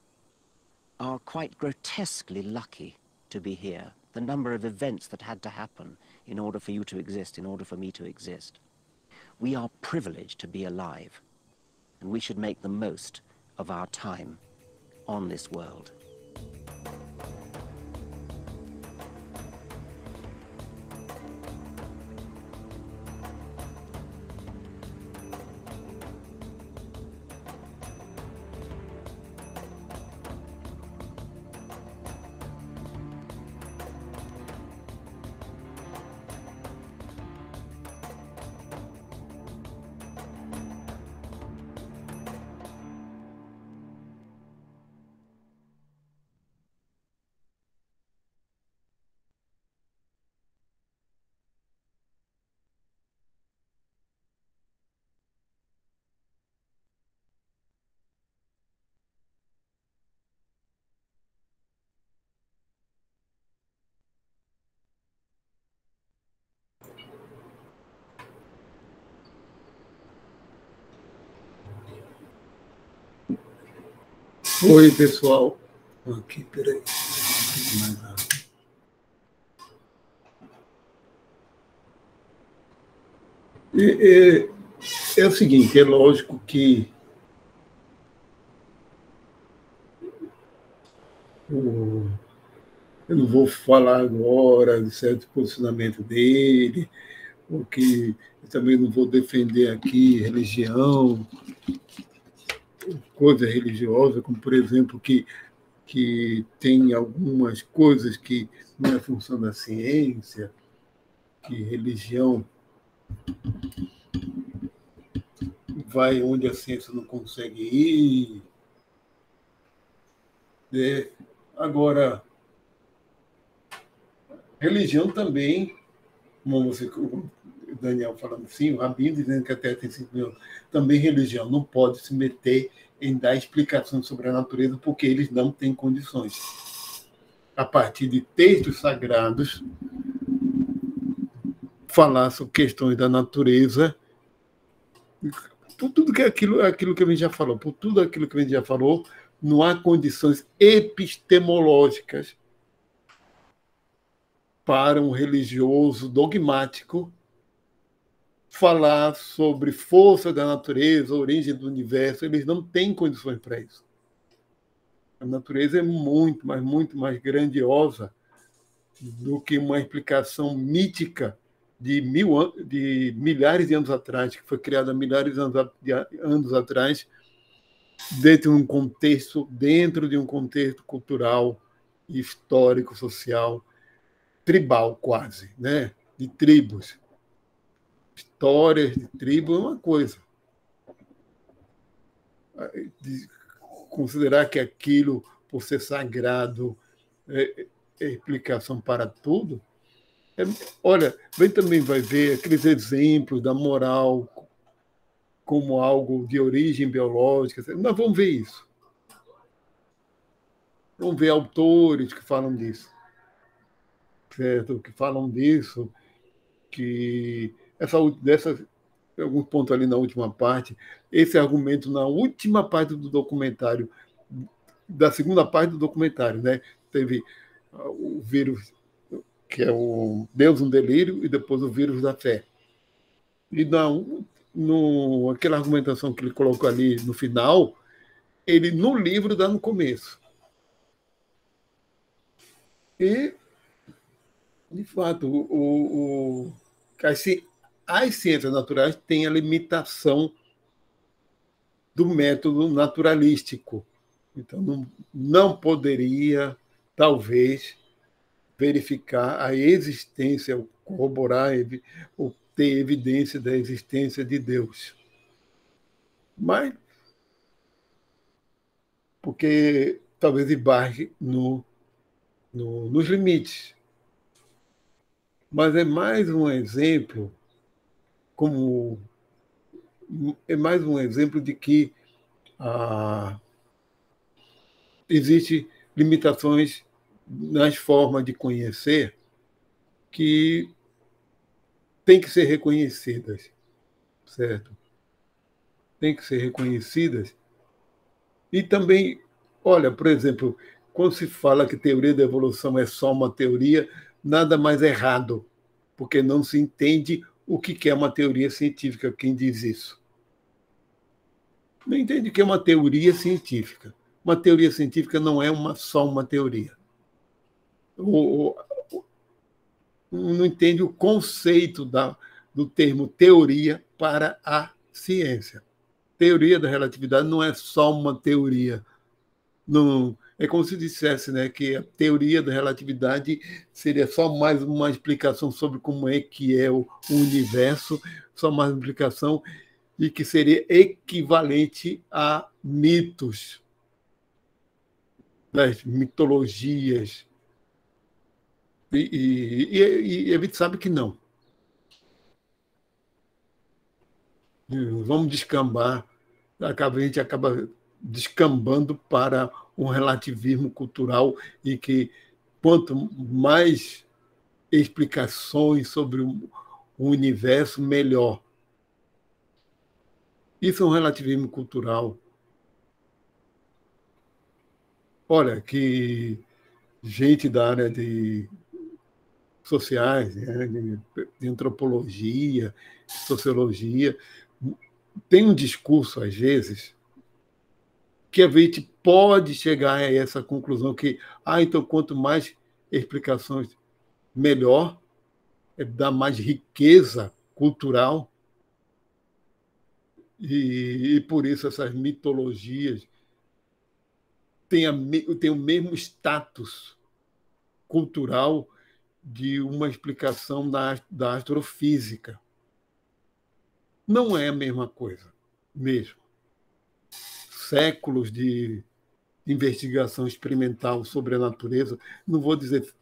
Speaker 2: are quite grotesquely lucky to be here. The number of events that had to happen in order for you to exist, in order for me to exist. We are privileged to be alive, and we should make the most of our time on this world.
Speaker 1: Oi, pessoal. Aqui, peraí. Mais. É, é, é o seguinte, é lógico que o, eu não vou falar agora de certo posicionamento dele, porque eu também não vou defender aqui religião, coisa religiosa, como por exemplo que que tem algumas coisas que não é função da ciência, que religião vai onde a ciência não consegue ir. É, agora, religião também, como você, Daniel falando assim, o Rabino dizendo que até tem cinco mil, também religião não pode se meter em dar explicações sobre a natureza, porque eles não têm condições. A partir de textos sagrados, falar sobre questões da natureza, por tudo que aquilo, aquilo que a gente já falou, por tudo aquilo que a gente já falou, não há condições epistemológicas para um religioso dogmático falar sobre força da natureza, origem do universo, eles não têm condições para isso. A natureza é muito, mas muito mais grandiosa do que uma explicação mítica de, mil, de milhares de anos atrás, que foi criada milhares de anos, de anos atrás, dentro de um contexto, dentro de um contexto cultural, histórico, social, tribal quase, né? de tribos histórias de tribo é uma coisa. De considerar que aquilo, por ser sagrado, é, é explicação para tudo. É, olha, vem também vai ver aqueles exemplos da moral como algo de origem biológica. Nós vamos ver isso. Vamos ver autores que falam disso. Certo? Que falam disso, que essa, dessa, alguns pontos ali na última parte, esse argumento na última parte do documentário, da segunda parte do documentário, né? Teve ah, o vírus, que é o Deus um delírio, e depois o vírus da fé. E na, no, aquela argumentação que ele colocou ali no final, ele no livro dá no começo. E, de fato, o, o, assim, as ciências naturais têm a limitação do método naturalístico. Então, não, não poderia, talvez, verificar a existência, corroborar ou ter evidência da existência de Deus. Mas, porque talvez embarque no, no, nos limites. Mas é mais um exemplo, como é mais um exemplo de que ah, existe limitações nas formas de conhecer que têm que ser reconhecidas, certo? Tem que ser reconhecidas. E também, olha, por exemplo, quando se fala que teoria da evolução é só uma teoria, nada mais errado, porque não se entende o que é uma teoria científica, quem diz isso. Não entende o que é uma teoria científica. Uma teoria científica não é uma, só uma teoria. O, o, não entende o conceito da, do termo teoria para a ciência. Teoria da relatividade não é só uma teoria. Não, é como se dissesse né, que a teoria da relatividade seria só mais uma explicação sobre como é que é o, universo, só mais uma explicação e que seria equivalente a mitos, das mitologias. E, e, e, e a gente sabe que não. Vamos descambar, a gente acaba descambando para um relativismo cultural e que quanto mais explicações sobre o universo, melhor. Isso é um relativismo cultural. Olha, que gente da área de sociais, né, de antropologia, sociologia, tem um discurso, às vezes, que a gente pode chegar a essa conclusão que, ah, então quanto mais explicações, melhor, é dá mais riqueza cultural e, e por isso essas mitologias têm, a, têm o mesmo status cultural de uma explicação da, da astrofísica. Não é a mesma coisa, mesmo. Séculos de investigação experimental sobre a natureza, não vou dizer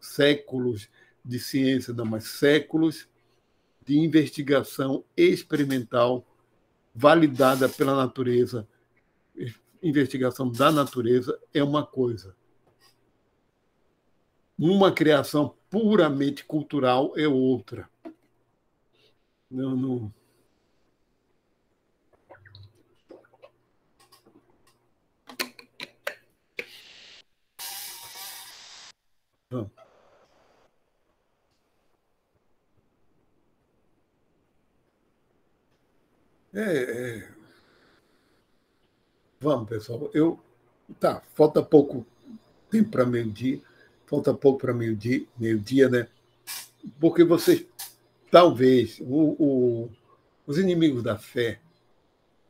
Speaker 1: séculos de ciência, não, mas séculos de investigação experimental validada pela natureza, investigação da natureza é uma coisa. Uma criação puramente cultural é outra. Não, não... Vamos. É, é. Vamos, pessoal. Eu tá, falta pouco tempo para meio-dia, falta pouco para meio-dia, meio-dia, né? Porque vocês talvez o, o, os inimigos da fé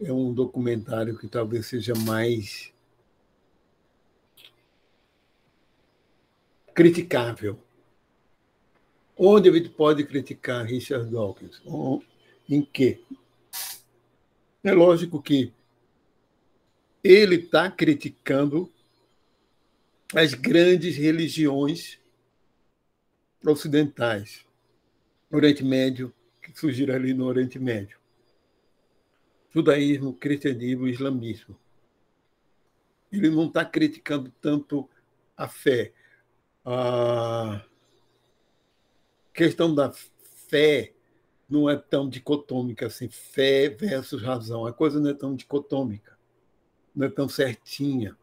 Speaker 1: é um documentário que talvez seja mais criticável. Onde a gente pode criticar Richard Dawkins? Em que? É lógico que ele está criticando as grandes religiões ocidentais, Oriente Médio, que surgiram ali no Oriente Médio. Judaísmo, cristianismo, islamismo. Ele não está criticando tanto a fé. A questão da fé não é tão dicotômica assim, fé versus razão. A coisa não é tão dicotômica, não é tão certinha.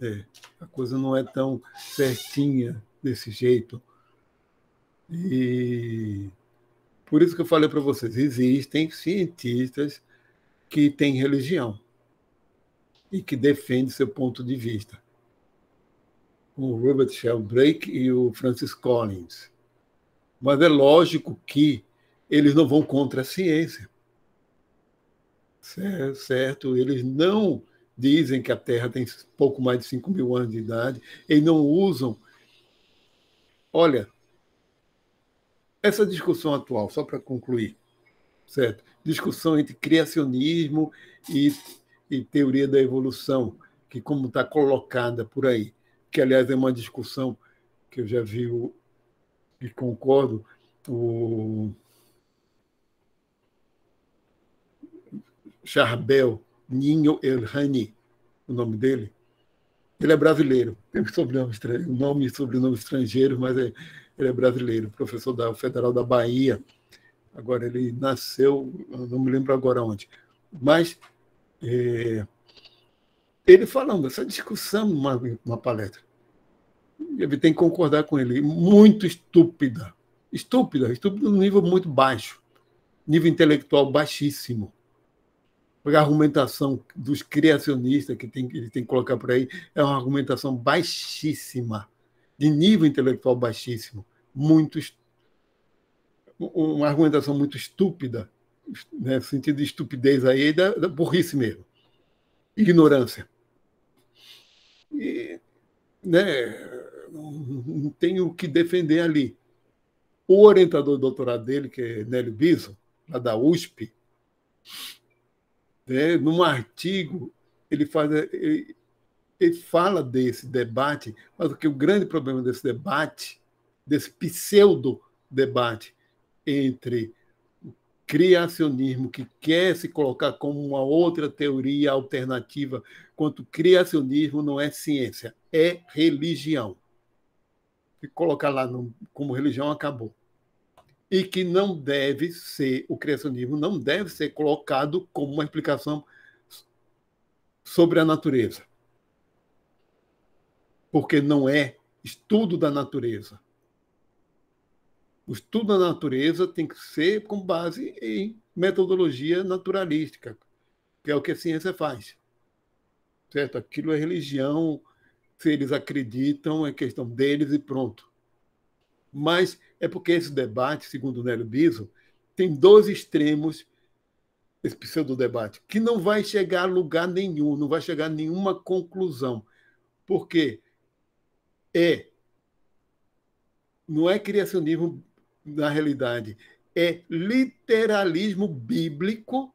Speaker 1: É, a coisa não é tão certinha desse jeito. E por isso que eu falei para vocês, existem cientistas que têm religião e que defendem seu ponto de vista. O Robert Sheldrake e o Francis Collins mas é lógico que eles não vão contra a ciência. Certo? Eles não dizem que a Terra tem pouco mais de 5 mil anos de idade, eles não usam Olha, essa discussão atual, só para concluir, certo? Discussão entre criacionismo e, e teoria da evolução, que como está colocada por aí, que aliás é uma discussão que eu já vi e concordo, o Charbel Ninho Elhani, o nome dele, ele é brasileiro, tem sobrenome nome e sobrenome estrangeiro, mas é, ele é brasileiro, professor da Federal da Bahia. Agora, ele nasceu, não me lembro agora onde, mas é, ele falando, essa discussão numa, numa palestra, ele tem que concordar com ele, muito estúpida, estúpida, estúpida no nível muito baixo, nível intelectual baixíssimo. Porque a argumentação dos criacionistas que tem, ele tem que colocar por aí é uma argumentação baixíssima, de nível intelectual baixíssimo, muito uma argumentação muito estúpida, né, no sentido de estupidez aí, da, da burrice mesmo, ignorância. E, né, não tenho o que defender ali. O orientador do doutorado dele, que é Nélio Biso, lá da USP, né, num artigo, ele, faz, ele, ele fala desse debate, mas o que o grande problema desse debate, desse pseudo-debate entre criacionismo, que quer se colocar como uma outra teoria alternativa, quanto criacionismo não é ciência, é religião. E colocar lá no, como religião acabou e que não deve ser, o criacionismo não deve ser colocado como uma explicação sobre a natureza. Porque não é estudo da natureza. O estudo da natureza tem que ser com base em metodologia naturalística, que é o que a ciência faz. Certo? Aquilo é religião, se eles acreditam, é questão deles e pronto. Mas é porque esse debate, segundo o Nélio Biso, tem dois extremos, esse pseudo-debate, que não vai chegar a lugar nenhum, não vai chegar a nenhuma conclusão. Porque é, não é criacionismo na realidade, é literalismo bíblico.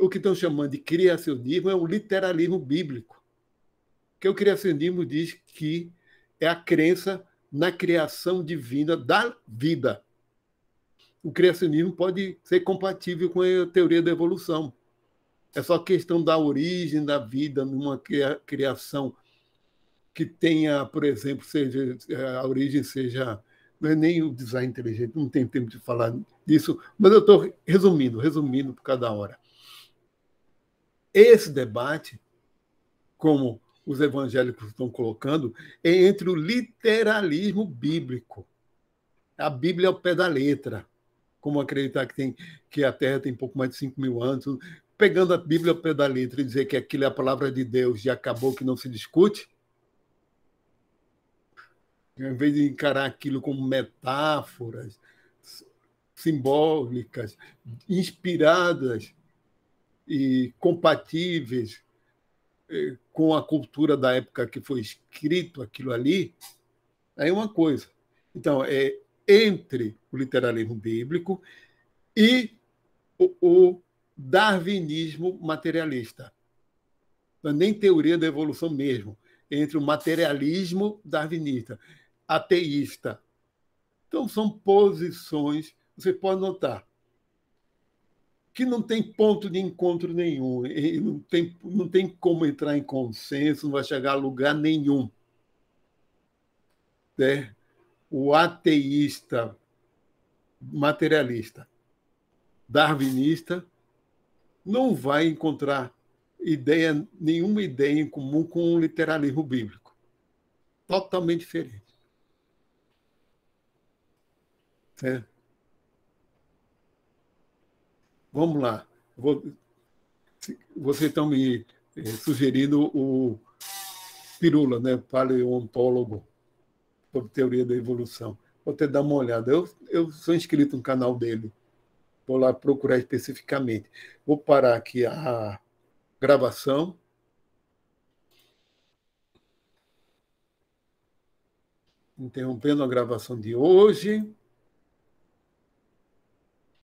Speaker 1: O que estão chamando de criacionismo é o literalismo bíblico. Que o criacionismo diz que é a crença na criação divina da vida. O criacionismo pode ser compatível com a teoria da evolução. É só questão da origem da vida numa criação que tenha, por exemplo, seja a origem seja não é nem o design inteligente, não tem tempo de falar disso, mas eu estou resumindo, resumindo por cada hora. Esse debate, como os evangélicos estão colocando é entre o literalismo bíblico. A Bíblia é o pé da letra, como acreditar que, tem, que a Terra tem pouco mais de 5 mil anos, pegando a Bíblia ao pé da letra e dizer que aquilo é a palavra de Deus e acabou que não se discute, em vez de encarar aquilo como metáforas simbólicas, inspiradas e compatíveis eh, com a cultura da época que foi escrito aquilo ali, é uma coisa. Então, é entre o literalismo bíblico e o, o darwinismo materialista. É nem teoria da evolução mesmo, entre o materialismo darwinista, ateísta. Então, são posições, você pode notar, que não tem ponto de encontro nenhum, não tem, não tem como entrar em consenso, não vai chegar a lugar nenhum. Né? O ateísta materialista, darwinista, não vai encontrar ideia, nenhuma ideia em comum com o literalismo bíblico. Totalmente diferente. Certo? Vamos lá. Vocês estão me eh, sugerindo o Pirula, né? paleontólogo, sobre teoria da evolução. Vou até dar uma olhada. Eu, eu sou inscrito no canal dele. Vou lá procurar especificamente. Vou parar aqui a gravação. interrompendo a gravação de hoje.